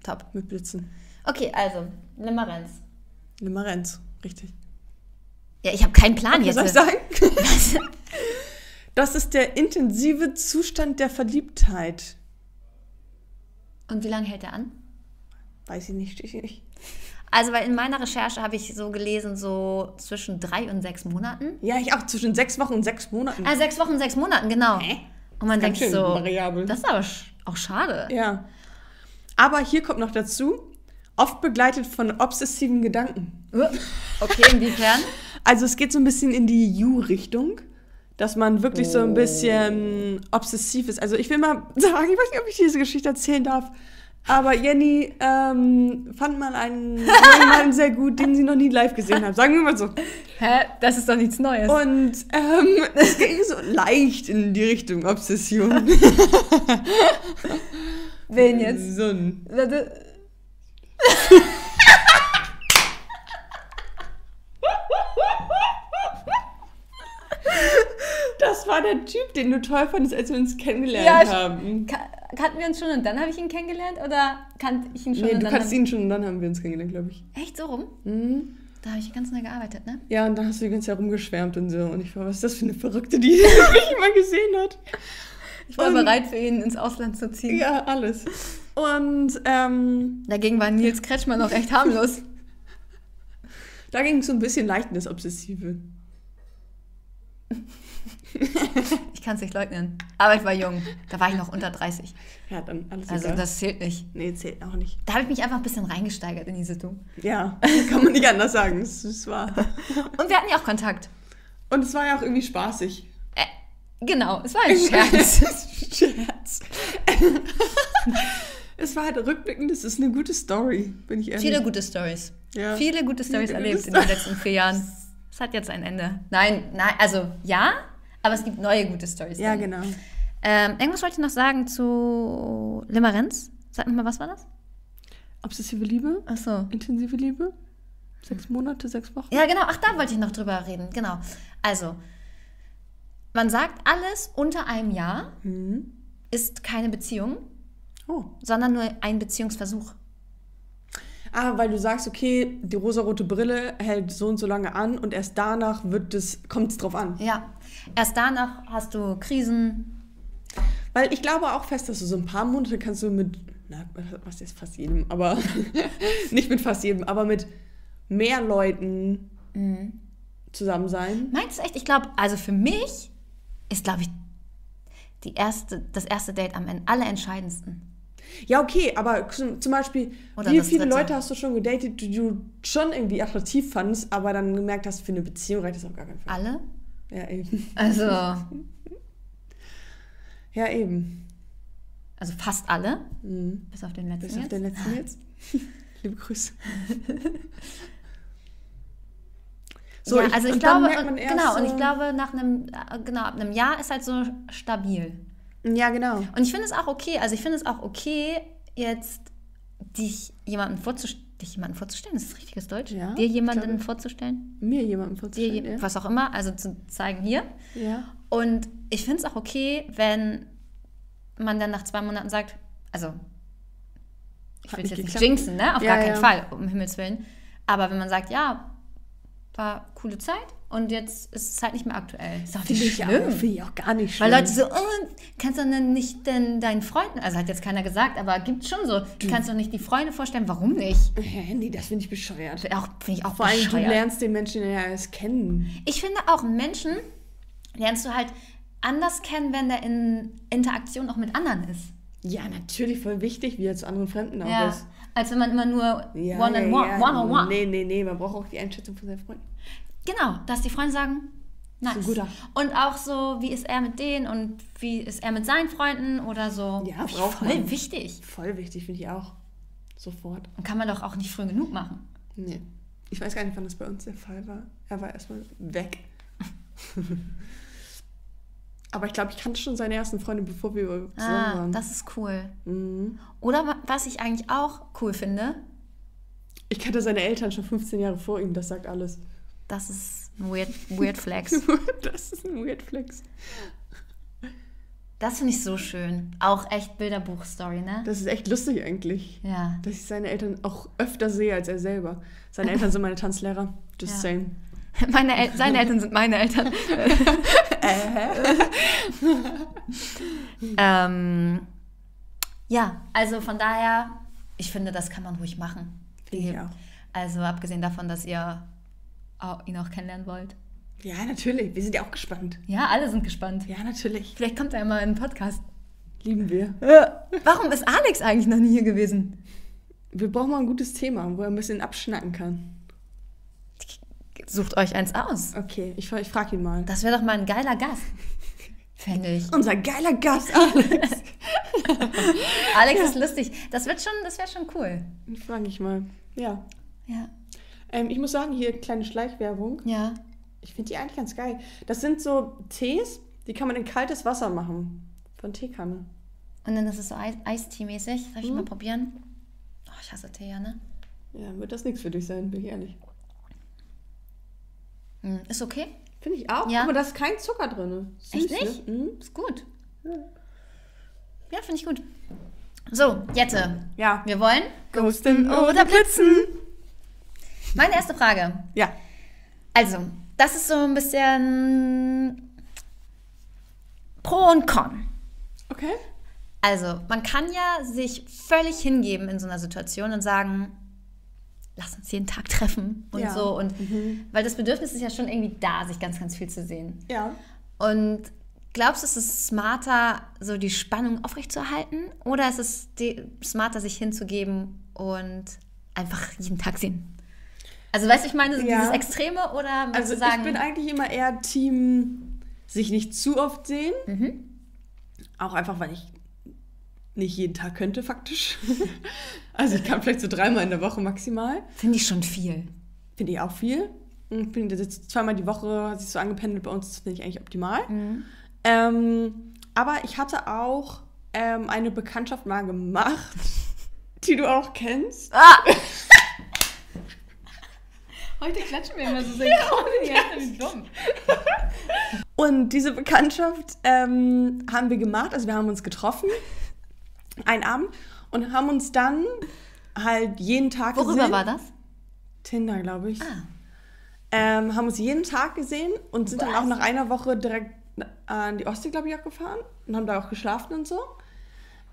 Top. mit Blitzen. Okay, also, Limerenz. Limerenz, richtig. Ja, ich habe keinen Plan Was jetzt. soll ich sagen? Das ist der intensive Zustand der Verliebtheit. Und wie lange hält der an? Weiß ich nicht, hier nicht. Also, weil in meiner Recherche habe ich so gelesen, so zwischen drei und sechs Monaten. Ja, ich auch zwischen sechs Wochen und sechs Monaten. Ah, sechs Wochen, sechs Monaten, genau. Hä? Und man denkt so, variabel. das ist aber auch schade. Ja. Aber hier kommt noch dazu, oft begleitet von obsessiven Gedanken. Okay, inwiefern? Also es geht so ein bisschen in die You-Richtung, dass man wirklich so ein bisschen obsessiv ist. Also ich will mal sagen, ich weiß nicht, ob ich diese Geschichte erzählen darf, aber Jenny ähm, fand mal einen jungen Mann sehr gut, den sie noch nie live gesehen hat. Sagen wir mal so. Hä? Das ist doch nichts Neues. Und ähm, es ging so leicht in die Richtung Obsession. Wen jetzt? So ein. Das war der Typ, den du toll fandest, als wir uns kennengelernt Ja, haben. Ka kannten wir uns schon und dann habe ich ihn kennengelernt? Oder kannte ich ihn schon Nee, und du dann kannst haben- ihn schon und dann haben wir uns kennengelernt, glaube ich. Echt so rum? Mhm. Da habe ich ganz neu gearbeitet, ne? Ja, und dann hast du die ganze Zeit rumgeschwärmt und so. Und ich war, was ist das für eine Verrückte, die mich mal gesehen hat? Ich war Und- bereit für ihn ins Ausland zu ziehen. Ja, alles. Und ähm, Dagegen war Nils Kretschmann noch recht harmlos. da ging es so ein bisschen leicht in das Obsessive. Ich kann es nicht leugnen. Aber ich war jung. Da war ich noch unter 30. Ja, dann alles Also egal. das zählt nicht. nee, zählt auch nicht. Da habe ich mich einfach ein bisschen reingesteigert in die Sitzung. Ja, kann man nicht anders sagen. Es, es war. Und wir hatten ja auch Kontakt. Und es war ja auch irgendwie spaßig. Äh, genau, es war ein Scherz. Scherz. es war halt rückblickend, es ist eine gute Story, bin ich ehrlich. Viele gute Stories. Ja. Viele gute Stories erlebt gute in den letzten vier Jahren. Es hat jetzt ein Ende. Nein, nein, also ja, aber es gibt neue gute Stories. Ja, dann. genau. Ähm, irgendwas wollte ich noch sagen zu Limerenz. Sag nochmal, was war das? Obsessive Liebe, Achso. intensive Liebe, sechs Monate, sechs Wochen. Ja, genau, ach, da wollte ich noch drüber reden. Genau. Also, man sagt, alles unter einem Jahr Mhm. ist keine Beziehung, Oh. sondern nur ein Beziehungsversuch. Ah, weil du sagst, okay, die rosarote Brille hält so und so lange an und erst danach wird es, kommt es drauf an. Ja. Erst danach hast du Krisen. Weil ich glaube auch fest, dass du so ein paar Monate kannst du mit, na, was jetzt fast jedem, aber nicht mit fast jedem, aber mit mehr Leuten zusammen sein. Meinst du echt? Ich glaube, also für mich ist, glaube ich, die erste, das erste Date am Ende allerentscheidendsten. Ja, okay, aber zum Beispiel, Oder wie viele Dritte. Leute hast du schon gedatet, die du schon irgendwie attraktiv fandest, aber dann gemerkt hast, für eine Beziehung reicht das auf gar keinen Fall. Alle? Ja, eben. Also, Ja, eben. Also fast alle, bis auf den letzten. Bis auf jetzt. den letzten jetzt. Liebe Grüße. ja, also ich und dann glaube, merkt man und, genau, ich so- glaube, nach einem, äh, genau, ab einem Jahr ist halt so stabil. Ja, genau. Und ich finde es auch okay, also ich finde es auch okay, jetzt dich jemanden vorzustellen, dich jemanden vorzustellen, ist das richtiges Deutsch? Ja, Dir jemanden glaube. vorzustellen? Mir jemanden Dir, vorzustellen. je- ja. was auch immer, also zu zeigen hier. ja. Und ich finde es auch okay, wenn man dann nach zwei Monaten sagt, also ich will es nicht jetzt nicht geklappt. jinxen, ne? Auf Ja, gar keinen. Fall, um Himmels Willen. Aber wenn man sagt, ja, war coole Zeit und jetzt ist es halt nicht mehr aktuell. Ist doch Finde nicht ich, auch, schlimm. finde ich auch gar nicht schlimm. Weil Leute so, oh, kannst du denn nicht denn deinen Freunden, also hat jetzt keiner gesagt, aber gibt schon so, du kannst doch nicht die Freunde vorstellen, warum nicht? Hä, nee, das finde ich bescheuert. Auch, Finde ich auch Vor allem, du lernst den Menschen ja erst kennen. Ich finde auch Menschen lernst du halt anders kennen, wenn der in Interaktion auch mit anderen ist. Ja, natürlich, voll wichtig, wie er zu anderen Fremden auch Ja. ist. Als wenn man immer nur Ja, one ja, on one, ja. one on one. Nee, nee, nee, man braucht auch die Einschätzung von seinen Freunden. Genau, dass die Freunde sagen, nice. guter. Und auch so, wie ist er mit denen und wie ist er mit seinen Freunden oder so. Ja, braucht voll man. wichtig. Voll wichtig, finde ich auch. Sofort. Und kann man doch auch nicht früh genug machen. Nee. Ich weiß gar nicht, wann das bei uns der Fall war. Er war erstmal weg. Aber ich glaube, ich kannte schon seine ersten Freunde, bevor wir zusammen Ah, waren. das ist cool. Mhm. Oder wa- was ich eigentlich auch cool finde, Ich kannte seine Eltern schon 15 Jahre vor ihm, das sagt alles. Das ist ein weird, weird Flex. das ist ein Weird Flex. Das finde ich so schön. Auch echt Bilderbuch-Story, ne? Das ist echt lustig eigentlich. Ja. Dass ich seine Eltern auch öfter sehe als er selber. Seine Eltern sind meine Tanzlehrer. Just Ja. saying. Meine El seine Eltern sind meine Eltern. ähm, ja, also von daher, ich finde, das kann man ruhig machen. Ich auch. Also abgesehen davon, dass ihr ihn auch kennenlernen wollt. Ja, natürlich. Wir sind ja auch gespannt. Ja, alle sind gespannt. Ja, natürlich. Vielleicht kommt er mal in den Podcast. Lieben wir. Warum ist Alex eigentlich noch nie hier gewesen? Wir brauchen mal ein gutes Thema, wo er ein bisschen abschnacken kann. Sucht euch eins aus. Okay, ich, ich frage ihn mal. Das wäre doch mal ein geiler Gast. Fände ich. Unser geiler Gast, Alex. Alex ist lustig. Das wird schon, das wäre schon cool. frage ich mal. Ja. Ja. Ähm, ich muss sagen, hier kleine Schleichwerbung. Ja. Ich finde die eigentlich ganz geil. Das sind so Tees, die kann man in kaltes Wasser machen. Von Teekanne. Und dann ist es so Eis Eistee-mäßig. Soll ich Mhm. mal probieren? Oh, ich hasse Tee, ja, ne? Ja, dann wird das nichts für dich sein, bin ich ehrlich. Hm, Ist okay? Finde ich auch. Ja. Aber da ist kein Zucker drin. Süß, Echt nicht? Ne? Mhm. Ist gut. Ja, finde ich gut. So, Jette. Ja. Wir wollen Ghosten oder blitzen. Meine erste Frage. Ja. Also, das ist so ein bisschen Pro und Con. Okay. Also, man kann ja sich völlig hingeben in so einer Situation und sagen, lass uns jeden Tag treffen und Ja. so. Und weil das Bedürfnis ist ja schon irgendwie da, sich ganz, ganz viel zu sehen. Ja. Und glaubst du, es ist smarter, so die Spannung aufrechtzuerhalten? Oder ist es smarter, sich hinzugeben und einfach jeden Tag sehen? Also, weißt du, ich meine, so Ja. dieses Extreme oder Also sagen, ich bin eigentlich immer eher Team sich nicht zu oft sehen. Mhm. Auch einfach, weil ich nicht jeden Tag könnte, faktisch. also ich kann vielleicht so dreimal in der Woche maximal. finde ich schon viel. Finde ich auch viel. Ich bin jetzt zweimal die Woche, hat sich so angependelt bei uns, das finde ich eigentlich optimal. Mhm. Ähm, aber ich hatte auch ähm, eine Bekanntschaft mal gemacht, die du auch kennst. Ah! Heute klatschen wir immer so synchron. Ja, wie dumm. Und diese Bekanntschaft ähm, haben wir gemacht. Also wir haben uns getroffen, einen Abend, und haben uns dann halt jeden Tag Worüber gesehen. war das? Tinder, glaube ich. Ah. Ähm, haben uns jeden Tag gesehen und sind dann Was? auch nach einer Woche direkt an die Ostsee, glaube ich, auch gefahren und haben da auch geschlafen und so.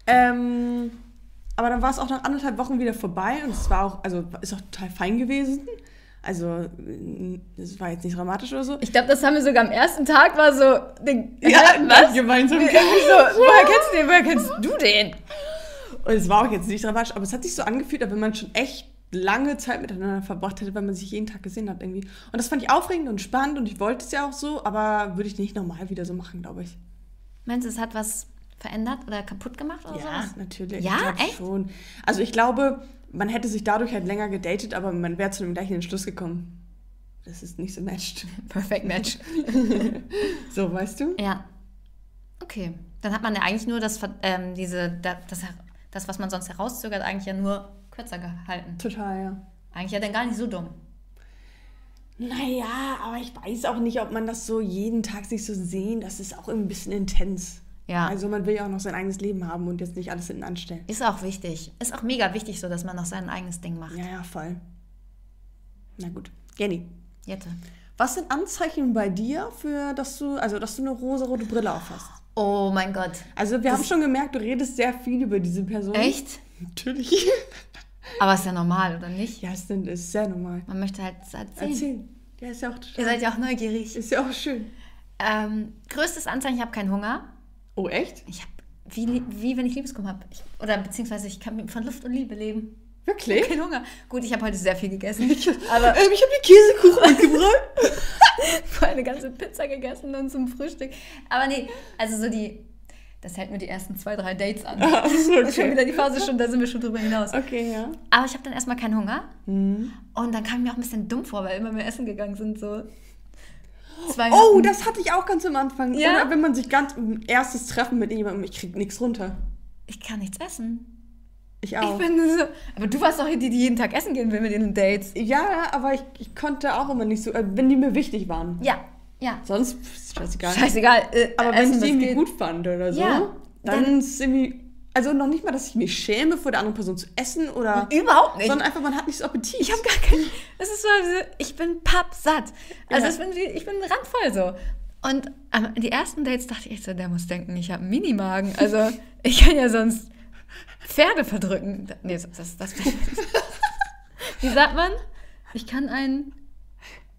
Ähm, aber dann war es auch nach anderthalb Wochen wieder vorbei und es war auch, also ist auch total fein gewesen. Also es war jetzt nicht dramatisch oder so. Ich glaube, das haben wir sogar am ersten Tag war so. Den, Ja, was? gemeinsam. so, woher kennst du den? Woher kennst du den? Und es war auch jetzt nicht dramatisch, aber es hat sich so angefühlt, als wenn man schon echt lange Zeit miteinander verbracht hätte, weil man sich jeden Tag gesehen hat irgendwie. Und das fand ich aufregend und spannend und ich wollte es ja auch so, aber würde ich nicht normal wieder so machen, glaube ich. Meinst du, es hat was verändert oder kaputt gemacht oder Ja, sowas? natürlich. Ja, ich glaub echt? Schon. Also ich glaube, man hätte sich dadurch halt länger gedatet, aber man wäre zu dem gleichen Entschluss gekommen. Das ist nicht so matched. Perfect Match. So, weißt du? ja. Okay. Dann hat man ja eigentlich nur das, ähm, diese, da- das, das, was man sonst herauszögert, eigentlich ja nur kürzer gehalten. Total, ja. Eigentlich ja dann gar nicht so dumm. Naja, aber ich weiß auch nicht, ob man das so jeden Tag sich so sehen, das ist auch ein bisschen intens. Ja. Also man will ja auch noch sein eigenes Leben haben und jetzt nicht alles hinten anstellen. Ist auch wichtig. Ist auch mega wichtig so, dass man noch sein eigenes Ding macht. Ja, ja, voll. Na gut. Jenny, Jette. was sind Anzeichen bei dir für, dass du, also dass du eine rosarote Brille aufhast? Oh mein Gott. Also wir haben schon gemerkt, du redest sehr viel über diese Person. Echt? Natürlich. Aber ist ja normal, oder nicht? Ja, ist, denn- ist sehr normal. Man möchte halt erzählen. Erzähl. Ja, ist ja auch Ihr total, seid ja auch neugierig. ist ja auch schön. Ähm, größtes Anzeichen, ich habe keinen Hunger. Oh, echt? Ich habe, wie, wie wenn ich Liebeskummer habe. Ich, oder beziehungsweise ich kann von Luft und Liebe leben. Wirklich? Kein Hunger. Gut, ich habe heute sehr viel gegessen. Aber Ähm, ich habe die Käsekuchen mitgebracht. vorher eine ganze Pizza gegessen und zum Frühstück. Aber nee, also so die, das hält mir die ersten zwei, drei Dates an. Das ist schon okay. wieder die Phase, schon, da sind wir schon drüber hinaus. Okay, ja. Aber ich habe dann erstmal keinen Hunger. Mhm. Und dann kam mir auch ein bisschen dumm vor, weil immer wir essen gegangen sind, so zwei Oh, das hatte ich auch ganz am Anfang. Ja? Oder wenn man sich ganz erstes Treffen mit jemandem, ich krieg nichts runter. Ich kann nichts essen. Ich Ich auch. bin so. Aber du warst doch die, die jeden Tag essen gehen will mit den Dates. ja, aber ich, ich konnte auch immer nicht so, äh, wenn die mir wichtig waren. Ja, ja. Sonst scheißegal. Scheißegal. Äh, Aber wenn essen, ich die irgendwie geht. gut fand oder so, Ja, dann, dann- ist irgendwie. Also noch nicht mal, dass ich mich schäme, vor der anderen Person zu essen oder. Überhaupt nicht. Sondern einfach, man hat nicht so Appetit. Ich habe gar keinen. Es ist so, ich bin pappsatt. Also Ja. ich, bin, ich bin randvoll so. Und ähm, die ersten Dates dachte ich echt so, der muss denken, ich habe einen Minimagen. Also ich kann ja sonst Pferde verdrücken. Nee, das, das, das Wie sagt man? Ich kann einen.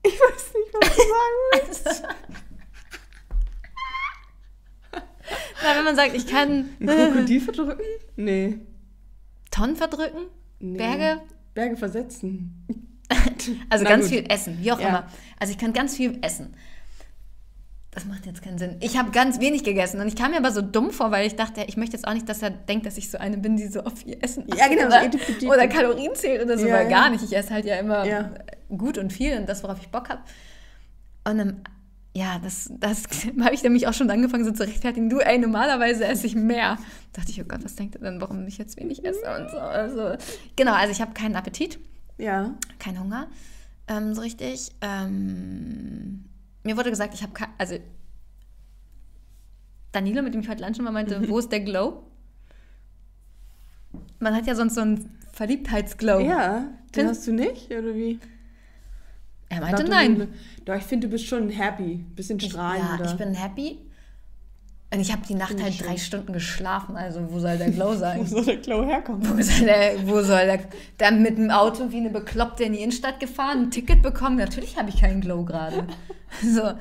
Ich weiß nicht, was du sagen willst. Na, wenn man sagt, ich kann Ein Krokodil verdrücken? Nee. Tonnen verdrücken, nee. Berge, Berge versetzen. also Na ganz gut. viel essen, wie auch Ja. immer. Also ich kann ganz viel essen. Das macht jetzt keinen Sinn. Ich habe ganz wenig gegessen und ich kam mir aber so dumm vor, weil ich dachte, ich möchte jetzt auch nicht, dass er denkt, dass ich so eine bin, die so auf viel Essen Ja, genau, oder, oder Kalorien zählt oder so, Ja, weil ja. gar nicht. Ich esse halt ja immer Ja. gut und viel und das, worauf ich Bock habe. Und dann, ja, das, das habe ich nämlich auch schon angefangen so zu rechtfertigen. Du, ey, normalerweise esse ich mehr. dachte ich, oh Gott, was denkt er denn, warum ich jetzt wenig esse und so. Also, genau, also ich habe keinen Appetit Ja. kein Hunger, ähm, so richtig. Ähm, mir wurde gesagt, ich habe kein, also Danilo, mit dem ich heute lunchen war, meinte, wo ist der Glow? Man hat ja sonst so einen Verliebtheitsglow. Ja. Den Find- hast du nicht, oder wie? Er meinte Laut nein. Doch, ich finde, du bist schon happy. Bisschen Ich, strahlender. ja, ich bin happy. Und ich habe die Nacht halt drei. Stunden geschlafen, also wo soll der Glow Wo sein? soll der Glow herkommen? Wo soll der, wo soll der, dann mit dem Auto wie eine Bekloppte in die Innenstadt gefahren, ein Ticket bekommen? Natürlich habe ich keinen Glow gerade. So,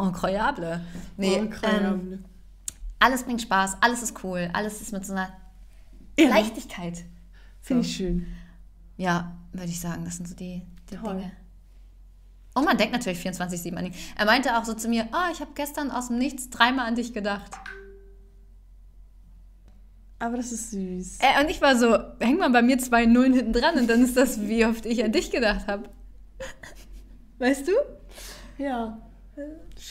incroyable. Nee, Oh, ähm, incroyable. alles bringt Spaß, alles ist cool, alles ist mit so einer Ja. Leichtigkeit. Finde ich schön. Ja, würde ich sagen, das sind so die, die Toll. Dinge. Und man denkt natürlich 24-7 an ihn. Er meinte auch so zu mir, oh, ich habe gestern aus dem Nichts dreimal an dich gedacht. Aber das ist süß. Äh, und ich war so, häng mal bei mir zwei Nullen hinten dran und dann ist das, wie oft ich an dich gedacht habe. Weißt du? Ja.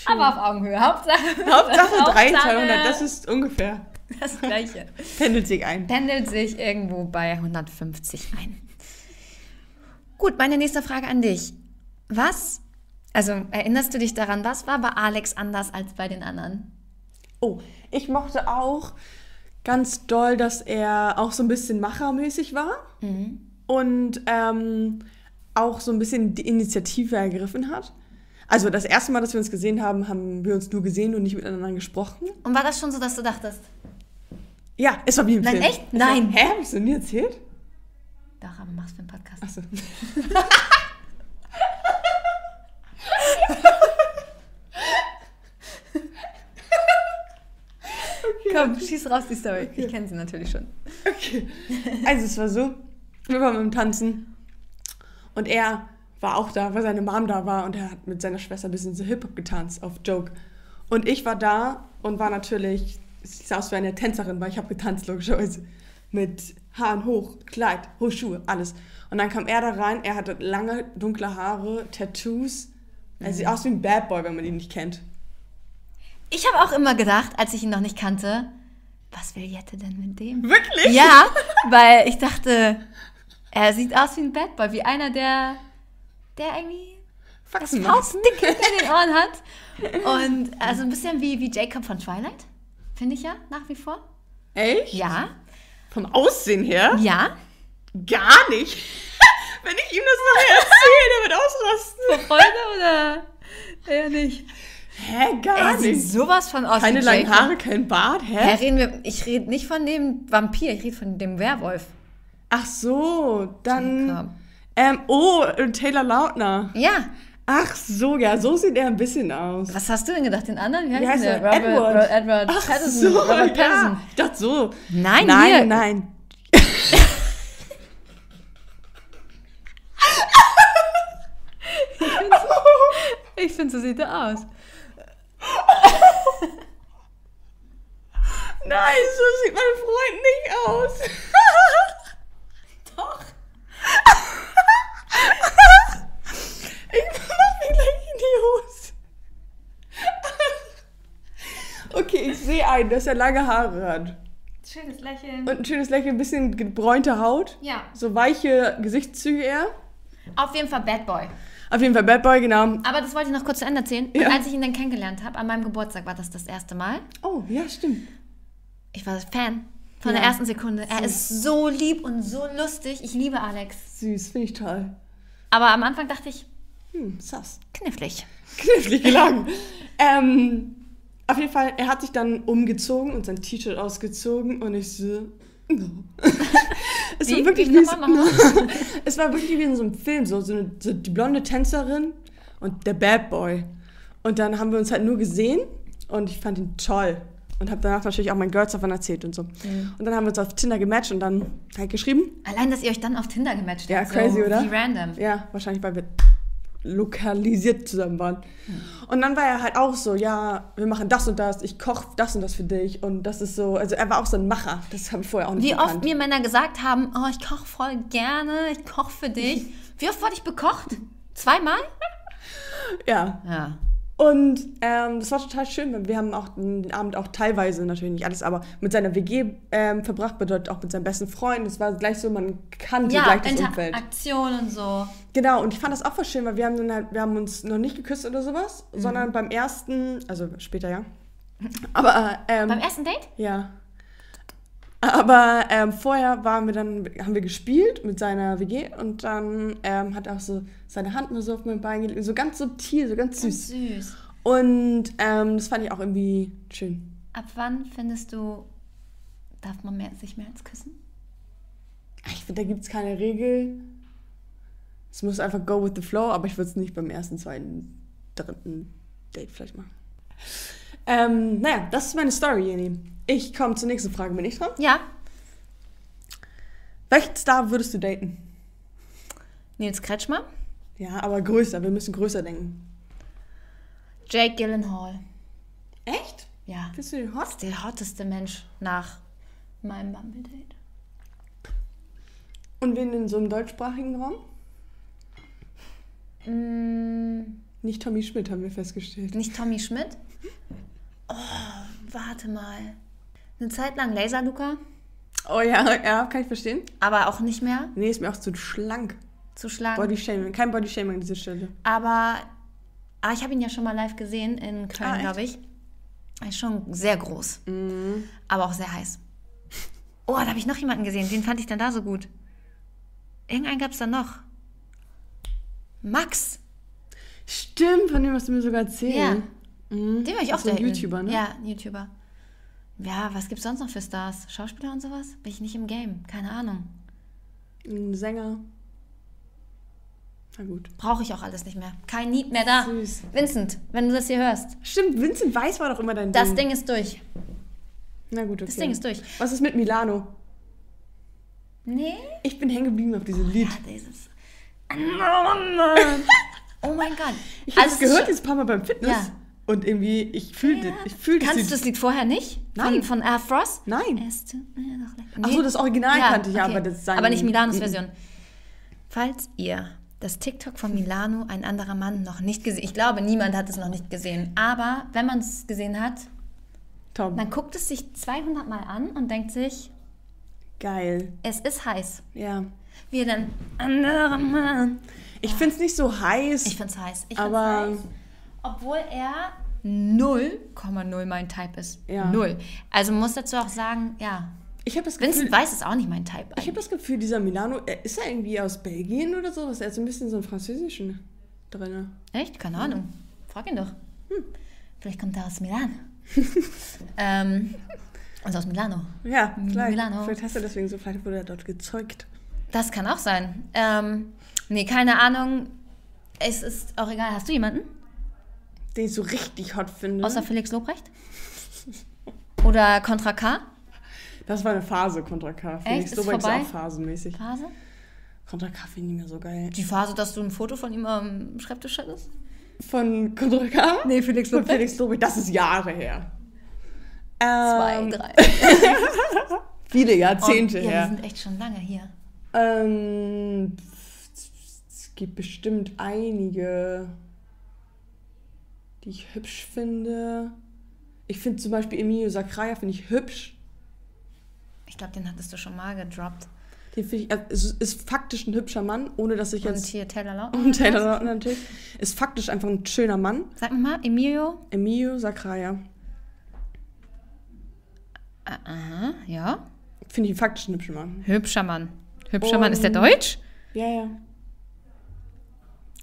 Aber auf Augenhöhe. Hauptsache, Hauptsache 3, Hauptsache 200, das ist ungefähr. das Gleiche. Pendelt sich ein. Pendelt sich irgendwo bei 150 ein. Gut, meine nächste Frage an dich. Was, also erinnerst du dich daran, was war bei Alex anders als bei den anderen? Oh, ich mochte auch ganz doll, dass er auch so ein bisschen machermäßig war und ähm, auch so ein bisschen die Initiative ergriffen hat. Also das erste Mal, dass wir uns gesehen haben, haben wir uns nur gesehen und nicht miteinander gesprochen. Und war das schon so, dass du dachtest, Ja, es war wie im Nein, Film. echt? Es war- Nein. Hä, hab ich so nie erzählt? doch, aber mach's für einen Podcast. Achso. Komm, schieß raus die Story. Ich kenne sie natürlich schon. Okay. Also es war so, wir waren beim Tanzen und er war auch da, weil seine Mom da war und er hat mit seiner Schwester ein bisschen so Hip-Hop getanzt auf Joke. Und ich war da und war natürlich sie sah aus wie eine Tänzerin, weil ich habe getanzt, logischerweise. Mit Haaren hoch, Kleid, hohe Schuhe, alles. Und dann kam er da rein, er hatte lange, dunkle Haare, Tattoos. Er sieht aus wie ein Bad Boy, wenn man ihn nicht kennt. Ich habe auch immer gedacht, als ich ihn noch nicht kannte, was will Jette denn mit dem? Wirklich? Ja, weil ich dachte, er sieht aus wie ein Bad Boy, wie einer, der, der irgendwie das Faxen macht. Faustdick hinter den Ohren hat. Und also ein bisschen wie, wie Jacob von Twilight, finde ich ja, nach wie vor. Echt? Ja, Vom Aussehen her? ja. Gar nicht. wenn ich ihm das nachher erzähle, der wird ausrasten. Vor Freude oder eher nicht? Hä, gar sieht nicht. sowas von aus Keine wie langen. Haare, kein Bart, hä? Hä, reden wir, ich rede nicht von dem Vampir, ich rede von dem Werwolf. Ach so, dann. Jacob. Ähm, oh, Taylor Lautner. Ja, Ach so, ja, so sieht er ein bisschen aus. was hast du denn gedacht? Den anderen? Wie heißt er? Robert, Edward. Ro- Edward Ach Pattinson. so, Robert ja. Pattinson. Ich dachte so. Nein, nein, hier. nein. Ich finde, so sieht er aus. Nein, so sieht mein Freund nicht aus. Doch. Ich mach mir gleich in die Hose. Okay, ich sehe ein, dass er lange Haare hat. Schönes Lächeln. Und ein schönes Lächeln, ein bisschen gebräunte Haut. ja, So weiche Gesichtszüge eher. auf jeden Fall Bad Boy. Auf jeden Fall Bad Boy, genau. Aber das wollte ich noch kurz zu Ende erzählen. Ja. Als ich ihn dann kennengelernt habe, an meinem Geburtstag war das das erste Mal. Oh, ja, stimmt. Ich war Fan von Ja. der ersten Sekunde. Er ist so lieb und so lustig. Ich liebe Alex. Süß, finde ich toll. Aber am Anfang dachte ich, Hm, sass. knifflig. Knifflig gelang. ähm, auf jeden Fall, er hat sich dann umgezogen und sein T-Shirt ausgezogen und ich so. no. es, Wie? war wirklich Wie wie es war wirklich wie in so einem Film, so, so, eine, so die blonde Tänzerin und der Bad Boy. Und dann haben wir uns halt nur gesehen und ich fand ihn toll. Und habe danach natürlich auch meinen Girls davon erzählt und so. Mhm. Und dann haben wir uns auf Tinder gematcht und dann halt geschrieben. Allein, dass ihr euch dann auf Tinder gematcht Ja, habt. crazy, so oder? Wie random. Ja, wahrscheinlich, weil wir lokalisiert zusammen waren. Und dann war er halt auch so, ja, wir machen das und das, ich koche das und das für dich. Und das ist so, also er war auch so ein Macher. Das habe ich vorher auch nicht Wie gekannt. oft mir Männer gesagt haben, oh, ich koche voll gerne, ich koche für dich. Wie oft wurde ich bekocht? Zweimal? Ja. Ja. Und ähm, das war total schön, weil wir haben auch den Abend auch teilweise, natürlich nicht alles, aber mit seiner WG ähm, verbracht, bedeutet auch mit seinem besten Freund. Das war gleich so, man kannte Ja, gleich das Umfeld. Interaktion und so. Genau, und ich fand das auch voll schön, weil wir haben, dann halt, wir haben uns noch nicht geküsst oder sowas, Mhm. sondern beim ersten, also später ja. Aber ähm, Beim ersten Date? Ja. Aber ähm, vorher waren wir dann, haben wir gespielt mit seiner WG und dann ähm, hat er auch so seine Hand nur so auf mein Bein gelegt, so ganz subtil, so ganz süß. Süß. Und ähm, das fand ich auch irgendwie schön. Ab wann findest du, darf man mehr, sich mehr als küssen? Ich finde, da gibt es keine Regel. Es muss einfach go with the flow, aber ich würde es nicht beim ersten, zweiten, dritten Date vielleicht machen. Ähm, naja, das ist meine Story, Jenny. Ich komme zur nächsten Frage. Bin ich dran? Ja. Welchen Star würdest du daten? Nils Kretschmer. Ja, aber größer. Wir müssen größer denken. Jake Gyllenhaal. Echt? Ja. Bist du den hot? ist der hotteste Mensch nach meinem Bumble-Date. Und wen in so einem deutschsprachigen Raum? Mm, Nicht Tommy Schmidt, haben wir festgestellt. nicht Tommy Schmidt. Oh, warte mal. Eine Zeit lang Laser Luca, Oh ja, ja, kann ich verstehen. aber auch nicht mehr Nee, ist mir auch zu schlank. zu schlagen. Body Shaming. Kein Body Shaming an dieser Stelle. Aber ah, ich habe ihn ja schon mal live gesehen in Köln, Ah, glaube ich. Er ist schon sehr groß, Mhm. aber auch sehr heiß. Oh, da habe ich noch jemanden gesehen. Den fand ich dann da so gut. Irgendeinen gab es da noch. Max. Stimmt, von dem hast du mir sogar erzählt. Ja. Mhm. Den war ich auch so ein. YouTuber, ne? Ja, ein YouTuber. Ja, was gibt's sonst noch für Stars? Schauspieler und sowas? Bin ich nicht im Game. Keine Ahnung. Ein Sänger. Na gut. Brauche ich auch alles nicht mehr. Kein Need mehr da. Süß. Vincent, wenn du das hier hörst. Stimmt, Vincent Weiss war doch immer dein Das Ding. Ding ist durch. Na gut, okay. Das Ding ist durch. Was ist mit Milano? Nee? Ich bin hängen geblieben auf diesem Lied. Ja, dieses. Oh. Oh mein Gott. Ich habe Also es gehört jetzt ein paar Mal beim Fitness. Ja. Und irgendwie, ich fühle ich fühl Kannst du das Lied vorher nicht? Nein. Von, von Air Frost? Nein. Es tut mir doch leid. Ach so, das Original kannte ich, aber das sang- Aber nicht Milanos Version. Falls ihr das TikTok von Milano, ein anderer Mann, noch nicht gesehen, ich glaube, niemand hat es noch nicht gesehen, aber wenn man es gesehen hat, Tom, dann guckt es sich 200 Mal an und denkt sich, geil. es ist heiß. Ja. Wir dann, anderer Mann. Ich finde es nicht so heiß. Ich find's heiß. Ich Aber- find's heiß. Obwohl er 0,0 mein Type ist. Ja. Null. Also muss dazu auch sagen, ja, Ich habe das Gefühl, Vincent Weiss ist auch nicht mein Type. ich habe das Gefühl, dieser Milano, er ist er irgendwie aus Belgien oder so? Er hat so ein bisschen so einen französischen drin. Echt? Keine Ahnung. Frag ihn doch. Hm. Vielleicht kommt er aus Milan. ähm, also aus Milano. Ja, vielleicht. Milano. Vielleicht hast du deswegen so, vielleicht wurde er dort gezeugt. Das kann auch sein. Ähm, nee, keine Ahnung. Es ist auch egal. Hast du jemanden? Den ich so richtig hot finde. Außer Felix Lobrecht? Oder Contra K? das war eine Phase, Contra K. Felix Ist Lobrecht ist vorbei? auch phasenmäßig. Phase? Contra K finde ich nicht mehr so geil. Die Phase, dass du ein Foto von ihm am Schreibtisch hattest? Von Contra K? Nee, Felix Von Felix Lobrecht, das ist Jahre her. Zwei, Ähm, drei. Viele Jahrzehnte Und, ja, wir her. sind echt schon lange hier. Ähm, es gibt bestimmt einige, die ich hübsch finde. Ich finde zum Beispiel Emilio Sacraia finde ich hübsch. Ich glaube, den hattest du schon mal gedroppt. Den finde ich, also ist faktisch ein hübscher Mann, ohne dass ich Und jetzt hier Taylor Lautner. und Taylor Lautner natürlich ist faktisch einfach ein schöner Mann. Sag mal, Emilio. Emilio Sacraia Ah, Aha, ja. finde ich faktisch einen hübschen Mann. Hübscher Mann. Hübscher Und- Mann. Ist der deutsch? Ja, ja.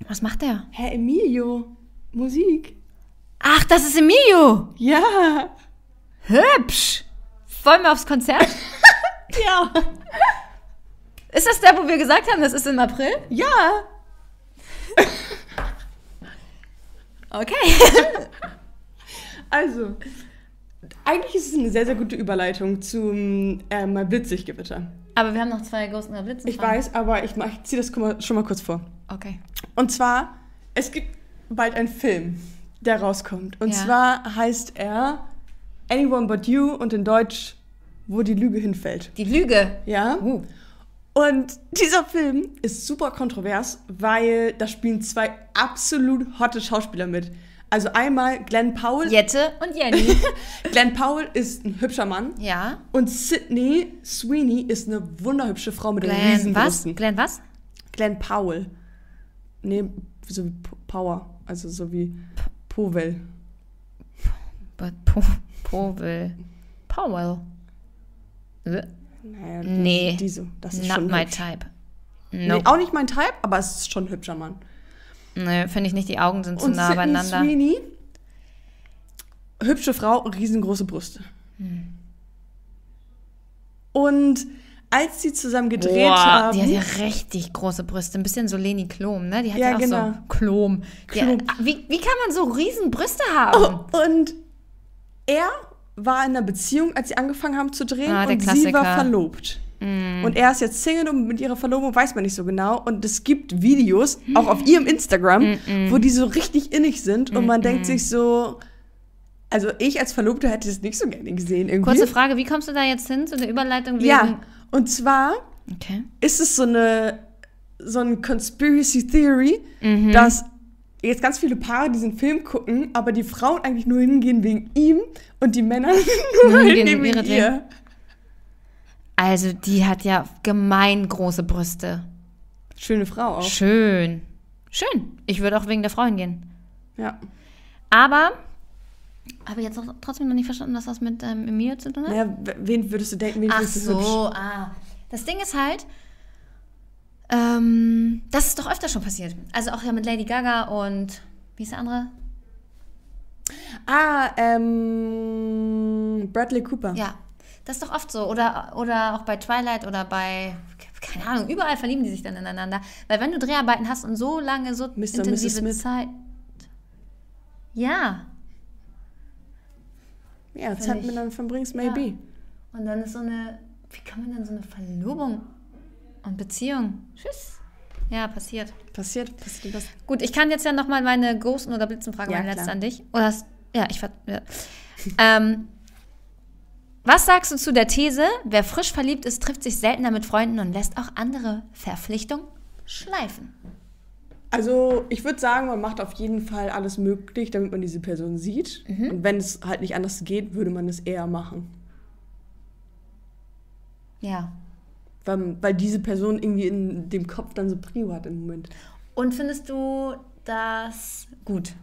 Was macht der? Herr Emilio, Musik. Ach, das ist Emilio. Ja. Hübsch. Wollen wir aufs Konzert? Ja. ist das der, wo wir gesagt haben, das ist im April? Ja. Okay. Also, eigentlich ist es eine sehr, sehr gute Überleitung zum äh, mal Blitzig-Gewitter. Aber wir haben noch zwei Ghost oder Blitzen. Ich weiß, aber ich, ich ziehe das schon mal kurz vor. Okay. Und zwar, es gibt bald einen Film, der rauskommt. Und Ja. zwar heißt er Anyone But You und in Deutsch, wo die Lüge hinfällt. Die Lüge. Ja? Uh. Und dieser Film ist super kontrovers, weil da spielen zwei absolut hotte Schauspieler mit. Also einmal Glenn Powell. Jette und Jenny. Glenn Powell ist ein hübscher Mann. ja. Und Sydney Sweeney ist eine wunderhübsche Frau mit Glenn riesen was? Brüsten. Glenn was? Glenn Powell. Nee, so wie Power. Also so wie Powell. But po Powell. Powell. Naja, Nee. Die so. Das ist Not schon my hübsch. type. Nee, Nope. auch nicht mein Type, aber es ist schon ein hübscher Mann. Nee, finde ich nicht. Die Augen sind zu Und nah Sydney beieinander. Sweeney, hübsche Frau, riesengroße Brüste. Hm. Und als sie zusammen gedreht Boah, haben, die hat ja richtig große Brüste. Ein bisschen so Leni Klom, ne? Die hat Ja, ja, auch genau. so Klom. Klom. ah, wie, wie kann man so riesen Brüste haben? Oh, und er war in einer Beziehung, als sie angefangen haben zu drehen Ah, und sie Klassiker. war verlobt. Und er ist jetzt Single und mit ihrer Verlobung weiß man nicht so genau. Und es gibt Videos, auch auf ihrem Instagram, wo die so richtig innig sind und man denkt sich so, also ich als Verlobter hätte es nicht so gerne gesehen irgendwie. Kurze Frage, wie kommst du da jetzt hin zu der Überleitung? wegen- ja, und zwar Okay. ist es so eine so ein Conspiracy Theory, Mhm. dass jetzt ganz viele Paare diesen Film gucken, aber die Frauen eigentlich nur hingehen wegen ihm und die Männer nur hingehen wegen ihr. Also, die hat ja gemein große Brüste. Schöne Frau auch. Schön. Schön. Ich würde auch wegen der Frau hingehen. Ja. Aber, habe ich jetzt noch, trotzdem noch nicht verstanden, was das mit ähm, Emilio zu tun hat? Naja, wen würdest du denken, wen Ach du hübsch? so, ah. Das Ding ist halt, ähm, das ist doch öfter schon passiert. Also auch ja mit Lady Gaga und, wie ist der andere? Ah, ähm, Bradley Cooper. Ja, das ist doch oft so. Oder, oder auch bei Twilight oder bei, keine Ahnung, überall verlieben die sich dann ineinander. Weil wenn du Dreharbeiten hast und so lange, so Mr. intensive. Zeit. Ja. Ja, Zeit Völlig. miteinander verbringst, maybe. Und dann ist so eine, wie kann man denn so eine Verlobung und Beziehung? Tschüss. Ja, passiert. Passiert, passiert das. Gut, ich kann jetzt ja nochmal meine Ghosten- oder Blitzenfrage, Ja, meine letzte an dich. Oder hast, Ja, ich ver ja. ähm, Was sagst du zu der These, wer frisch verliebt ist, trifft sich seltener mit Freunden und lässt auch andere Verpflichtungen schleifen? Also ich würde sagen, man macht auf jeden Fall alles möglich, damit man diese Person sieht. Und wenn es halt nicht anders geht, würde man es eher machen. Ja. Weil, weil diese Person irgendwie in dem Kopf dann so Prio hat im Moment. Und findest du das gut?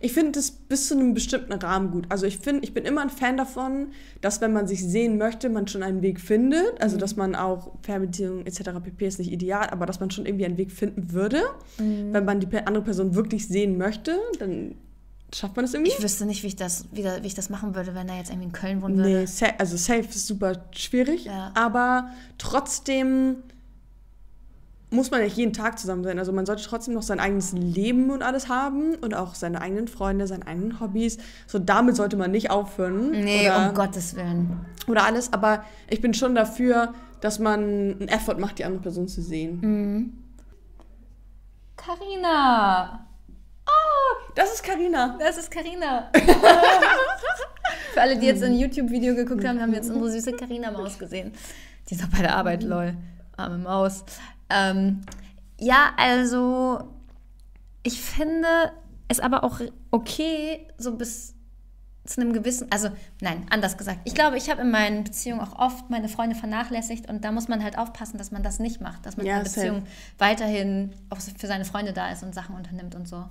Ich finde das bis zu einem bestimmten Rahmen gut. Also ich finde, ich bin immer ein Fan davon, dass wenn man sich sehen möchte, man schon einen Weg findet. Also dass man auch Fernbeziehungen etc. pp. ist nicht ideal, aber dass man schon irgendwie einen Weg finden würde. Wenn man die andere Person wirklich sehen möchte, dann schafft man das irgendwie. Ich wüsste nicht, wie ich das, wie, da, wie ich das machen würde, wenn er jetzt irgendwie in Köln wohnen würde. Nee, sa also safe ist super schwierig, Ja. aber trotzdem muss man nicht jeden Tag zusammen sein. Also man sollte trotzdem noch sein eigenes Leben und alles haben und auch seine eigenen Freunde, seine eigenen Hobbys. So damit sollte man nicht aufhören. Nee, oder, um Gottes Willen. oder alles, aber ich bin schon dafür, dass man einen Effort macht, die andere Person zu sehen. Mhm. Carina. Das ist Karina. Das ist Carina. Für alle, die jetzt ein YouTube-Video geguckt haben, haben jetzt unsere süße Carina-Maus gesehen. Die ist auch bei der Arbeit, lol. Arme Maus. Ähm, ja, also ich finde es aber auch okay, so bis zu einem gewissen, also nein, anders gesagt. Ich glaube, ich habe in meinen Beziehungen auch oft meine Freunde vernachlässigt und da muss man halt aufpassen, dass man das nicht macht, dass man Ja, in der. Beziehung weiterhin auch für seine Freunde da ist und Sachen unternimmt und so.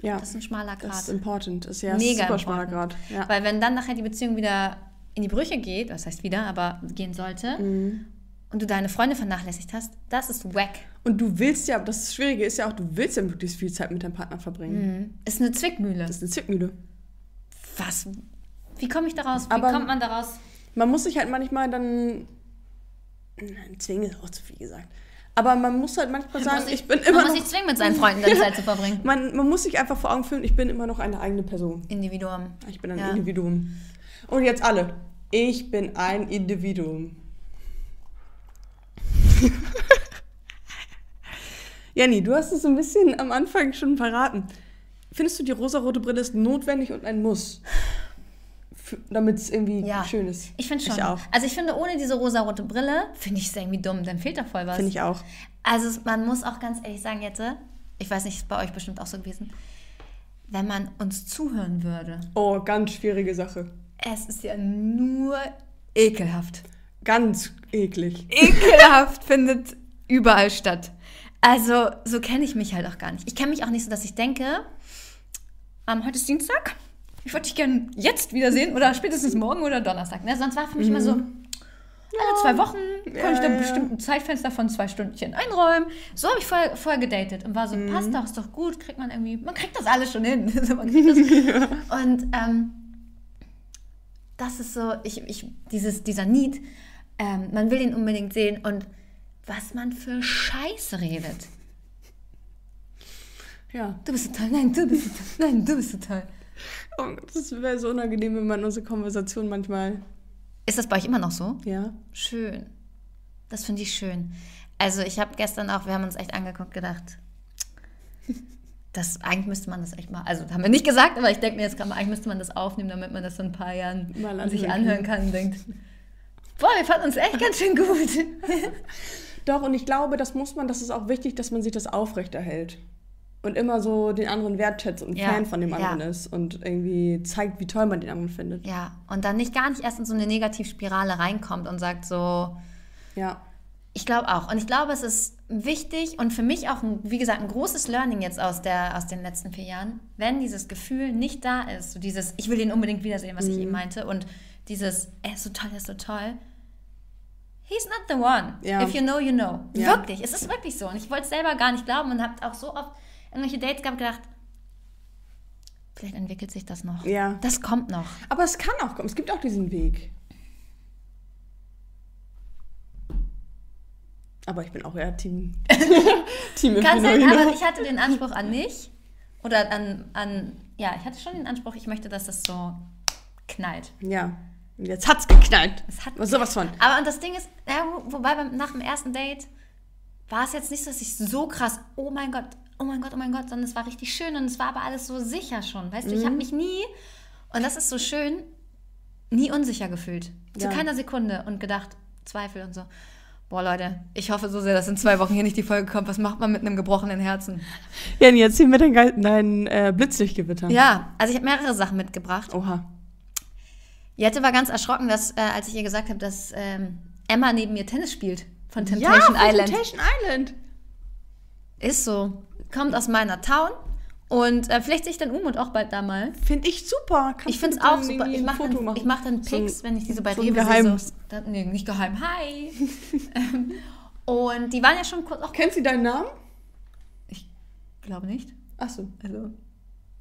Ja, Das ist ein schmaler Grad. das ist important. Das ist ja Mega super schmaler. Grad. Ja. Weil wenn dann nachher die Beziehung wieder in die Brüche geht, was heißt wieder, aber gehen sollte, Mhm. Und du deine Freunde vernachlässigt hast, das ist wack. Und du willst ja, das Schwierige ist ja auch, du willst ja möglichst viel Zeit mit deinem Partner verbringen. Ist eine Zwickmühle. Das ist eine Zwickmühle. Was? Wie komme ich daraus? Wie Aber- kommt man daraus? Man muss sich halt manchmal dann. Nein, zwingen ist auch zu viel gesagt. Aber man muss halt manchmal sagen, Man muss ich sich- bin man immer muss noch. sich zwingen, mit seinen Freunden dann Zeit zu verbringen. Man, man muss sich einfach vor Augen führen, ich bin immer noch eine eigene Person. Individuum. Ich bin ein Ja. Individuum. Und jetzt alle. Ich bin ein Individuum. Jenny, du hast es so ein bisschen am Anfang schon verraten. Findest du, die rosarote Brille ist notwendig und ein Muss? Damit es irgendwie Ja. schön ist. Ich finde schon. Ich auch. Also ich finde, ohne diese rosarote Brille, finde ich es irgendwie dumm. Dann fehlt da voll was. Finde ich auch. Also man muss auch ganz ehrlich sagen jetzt, ich weiß nicht, ist bei euch bestimmt auch so gewesen, wenn man uns zuhören würde. Oh, ganz schwierige Sache. Es ist ja nur ekelhaft. Ganz eklig. Ekelhaft findet überall statt. Also so kenne ich mich halt auch gar nicht. Ich kenne mich auch nicht so, dass ich denke, ähm, heute ist Dienstag, ich würde dich gerne jetzt wiedersehen oder spätestens morgen oder Donnerstag. Ne? Sonst war für mich immer so, alle zwei Wochen kann ich da ja. bestimmt ein Zeitfenster von zwei Stündchen einräumen. So habe ich vorher, vorher gedatet und war so, Mhm. passt doch, ist doch gut, kriegt man irgendwie, man kriegt das alles schon hin. So, das. Und ähm, das ist so, ich, ich, dieses, dieser Need, ähm, man will ihn unbedingt sehen und was man für Scheiße redet. Ja. Du bist so toll, nein, du bist so toll, nein, du bist so toll. Oh, das wäre so unangenehm, wenn man unsere Konversation manchmal. Ist das bei euch immer noch so? Ja. Schön. Das finde ich schön. Also ich habe gestern auch, wir haben uns echt angeguckt, gedacht, das, eigentlich müsste man das echt mal, also haben wir nicht gesagt, aber ich denke mir jetzt gerade mal, eigentlich müsste man das aufnehmen, damit man das in ein paar Jahren sich anhören anhören kann und denkt, boah, wir fanden uns echt ganz schön gut. Doch, und ich glaube, das muss man, das ist auch wichtig, dass man sich das aufrechterhält. Und immer so den anderen wertschätzt und Ja, Fan von dem anderen ja. ist und irgendwie zeigt, wie toll man den anderen findet. Ja, und dann nicht gar nicht erst in so eine Negativspirale reinkommt und sagt so, Ja. Ich glaube auch. Und ich glaube, es ist wichtig und für mich auch, ein, wie gesagt, ein großes Learning jetzt aus, der, aus den letzten vier Jahren, wenn dieses Gefühl nicht da ist, so dieses, ich will ihn unbedingt wiedersehen, was ich Mhm. eben meinte, und dieses, er ist so toll, er ist so toll. He's not the one. Ja. If you know, you know. Ja. Wirklich, es ist wirklich so. Und ich wollte es selber gar nicht glauben und habe auch so oft irgendwelche Dates gehabt gedacht, vielleicht entwickelt sich das noch. Ja. Das kommt noch. Aber es kann auch kommen. Es gibt auch diesen Weg. Aber ich bin auch eher Team. Team Kann sein, aber ich hatte den Anspruch an mich oder an, an, ja, ich hatte schon den Anspruch, ich möchte, dass das so knallt. Ja. Und jetzt hat's geknallt. Es hat Was sowas von. Aber und das Ding ist, ja, wo- wobei beim, nach dem ersten Date war es jetzt nicht so, dass ich so krass, oh mein Gott, oh mein Gott, oh mein Gott, sondern es war richtig schön und es war aber alles so sicher schon. Weißt du, Mhm. ich habe mich nie, und das ist so schön, nie unsicher gefühlt. Zu Ja. keiner Sekunde und gedacht, Zweifel und so. Boah, Leute, ich hoffe so sehr, dass in zwei Wochen hier nicht die Folge kommt. Was macht man mit einem gebrochenen Herzen? Jenny, erzähl mir dein, Ge- dein äh, Blitzlichtgewitter. Ja, also ich habe mehrere Sachen mitgebracht. Oha. Jette war ganz erschrocken, dass, äh, als ich ihr gesagt habe, dass ähm, Emma neben mir Tennis spielt von Ja, Temptation von Island. Temptation Island. Ist so. Kommt aus meiner Town. Und äh, vielleicht sehe ich dann Umut auch bald da mal. Finde ich super. Kannst Ich finde es auch super. Ich mache dann, machen? ich mach dann So Pics, wenn ich die so bei so Rewe Geheim- sehe. So, da, nee, nicht geheim. Hi. Ähm, und die waren ja schon kurz auch... Kennt sie deinen Namen? Ich glaube nicht. Achso. Also...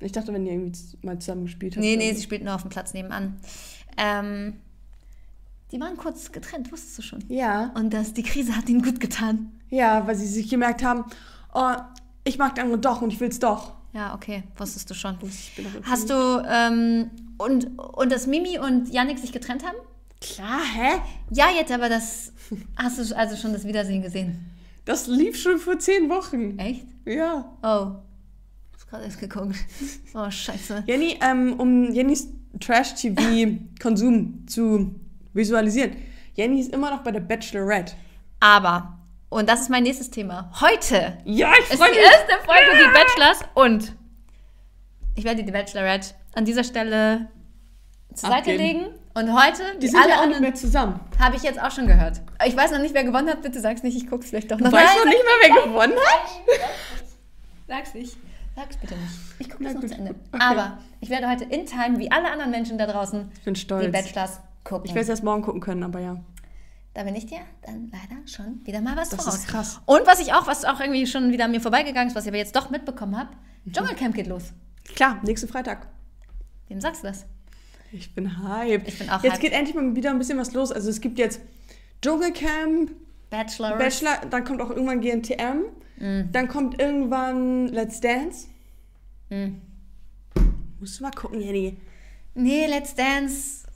Ich dachte, wenn ihr irgendwie mal zusammen gespielt habt. Nee, nee, sie spielten nur auf dem Platz nebenan. Ähm, die waren kurz getrennt, wusstest du schon. Ja. Und das, die Krise hat ihnen gut getan. Ja, weil sie sich gemerkt haben, oh, ich mag den anderen doch und ich will's doch. Ja, okay, wusstest du schon. Hast du, ähm, und, und dass Mimi und Yannick sich getrennt haben? Klar, hä? Ja, jetzt, aber das hast du also schon das Wiedersehen gesehen. Das lief schon vor zehn Wochen. Echt? Ja. Oh. Gerade erst geguckt. Oh, scheiße. Jenny, ähm, um Jennys Trash-TV-Konsum zu visualisieren. Jenny ist immer noch bei der Bachelorette. Aber, und das ist mein nächstes Thema. Heute Ja, ich ist die erste Folge Die Bachelors und ich werde die Bachelorette an dieser Stelle zur Seite legen. Und heute, Die wie sind alle ja auch nicht mehr zusammen. habe ich jetzt auch schon gehört. Ich weiß noch nicht, wer gewonnen hat. Bitte sag's nicht, ich guck's vielleicht doch noch. Du weißt Nein, doch nicht mehr, wer gewonnen hat? Sag's nicht. Sag's bitte nicht. Ich gucke das noch zu Ende. Okay. Aber ich werde heute in Time, wie alle anderen Menschen da draußen, die. Bachelors gucken. Ich werde es erst morgen gucken können, aber ja. Da bin ich dir dann leider schon wieder mal was Das voraus. ist krass. Und was ich auch, was auch irgendwie schon wieder an mir vorbeigegangen ist, was ich aber jetzt doch mitbekommen habe, Mhm. Dschungelcamp geht los. Klar, nächsten Freitag. Wem sagst du das? Ich bin hyped. Ich bin auch Jetzt hyped. geht endlich mal wieder ein bisschen was los. Also es gibt jetzt Dschungelcamp, Bachelor. Bachelor, dann kommt auch irgendwann GNTM, Mhm. dann kommt irgendwann Let's Dance. Mhm. Musst du mal gucken, Jenny. Nee, Let's Dance.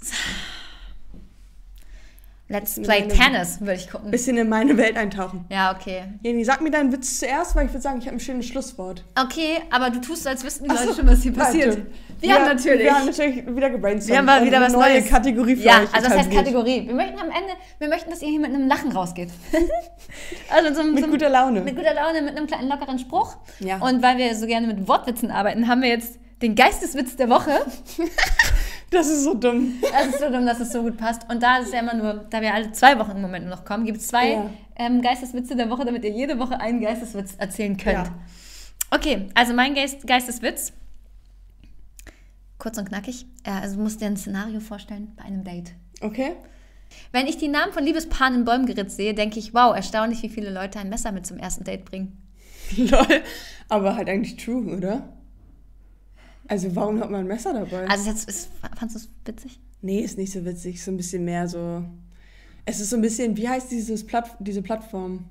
Let's Play Tennis, würde ich gucken. Bisschen in meine Welt eintauchen. Ja, okay. Jenny, sag mir deinen Witz zuerst, weil ich würde sagen, ich habe ein schönes Schlusswort. Okay, aber du tust, als wüssten die Ach so, Leute schon, was hier passiert. Wir, haben natürlich. Wir haben natürlich wieder gebrainstormt. Wir haben mal wieder eine was neue Neues. Kategorie für ja, euch also das heißt. Kategorie. Wir möchten am Ende, wir möchten, dass ihr hier mit einem Lachen rausgeht. also so, Mit so, guter Laune. Mit guter Laune, mit einem kleinen lockeren Spruch. Ja. Und weil wir so gerne mit Wortwitzen arbeiten, haben wir jetzt den Geisteswitz der Woche. Das ist so dumm. Das ist so dumm, dass es so gut passt. Und da ist ja immer nur, da wir alle zwei Wochen im Moment noch kommen, gibt es zwei Ja. ähm, Geisteswitze der Woche, damit ihr jede Woche einen Geisteswitz erzählen könnt. Ja. Okay, also mein Geist, Geisteswitz. Kurz und knackig. Ja, also du musst dir ein Szenario vorstellen bei einem Date. Okay? Wenn ich die Namen von Liebespaaren in Bäumen geritzt sehe, denke ich, wow, erstaunlich, wie viele Leute ein Messer mit zum ersten Date bringen. Lol. Aber halt eigentlich true, oder? Also warum hat man ein Messer dabei? Also jetzt ist, fandest du es witzig? nee, ist nicht so witzig. So ein bisschen mehr so... Es ist so ein bisschen... Wie heißt dieses Platt, diese Plattform?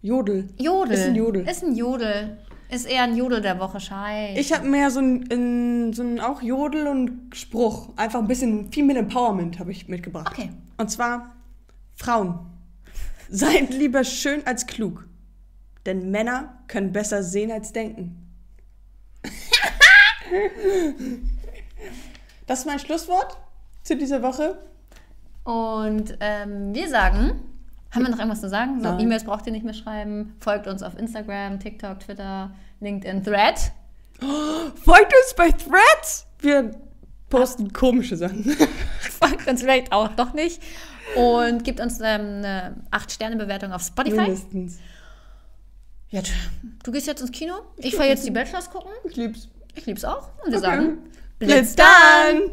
Jodel. Jodel. Ist ein Jodel. Ist ein Jodel. Ist eher ein Jodel der Woche, scheiße. Ich habe mehr so ein, in, so ein auch Jodel und Spruch. Einfach ein bisschen Female Empowerment habe ich mitgebracht. Okay. Und zwar Frauen. Seid lieber schön als klug. Denn Männer können besser sehen als denken. Das ist mein Schlusswort zu dieser Woche. Und ähm, wir sagen, haben wir noch irgendwas zu sagen? So. E-Mails braucht ihr nicht mehr schreiben. Folgt uns auf Instagram, TikTok, Twitter, LinkedIn, Thread. Folgt uns bei Threads. Wir posten komische Sachen. Folgt uns vielleicht auch doch nicht. Und gebt uns ähm, eine 8-Sterne-Bewertung auf Spotify. Mindestens. Ja, tsch, du gehst jetzt ins Kino. Ich fahre jetzt die Bachelors gucken. Ich lieb's. Ich lieb's auch. Und wir okay. sagen, Blitz dann!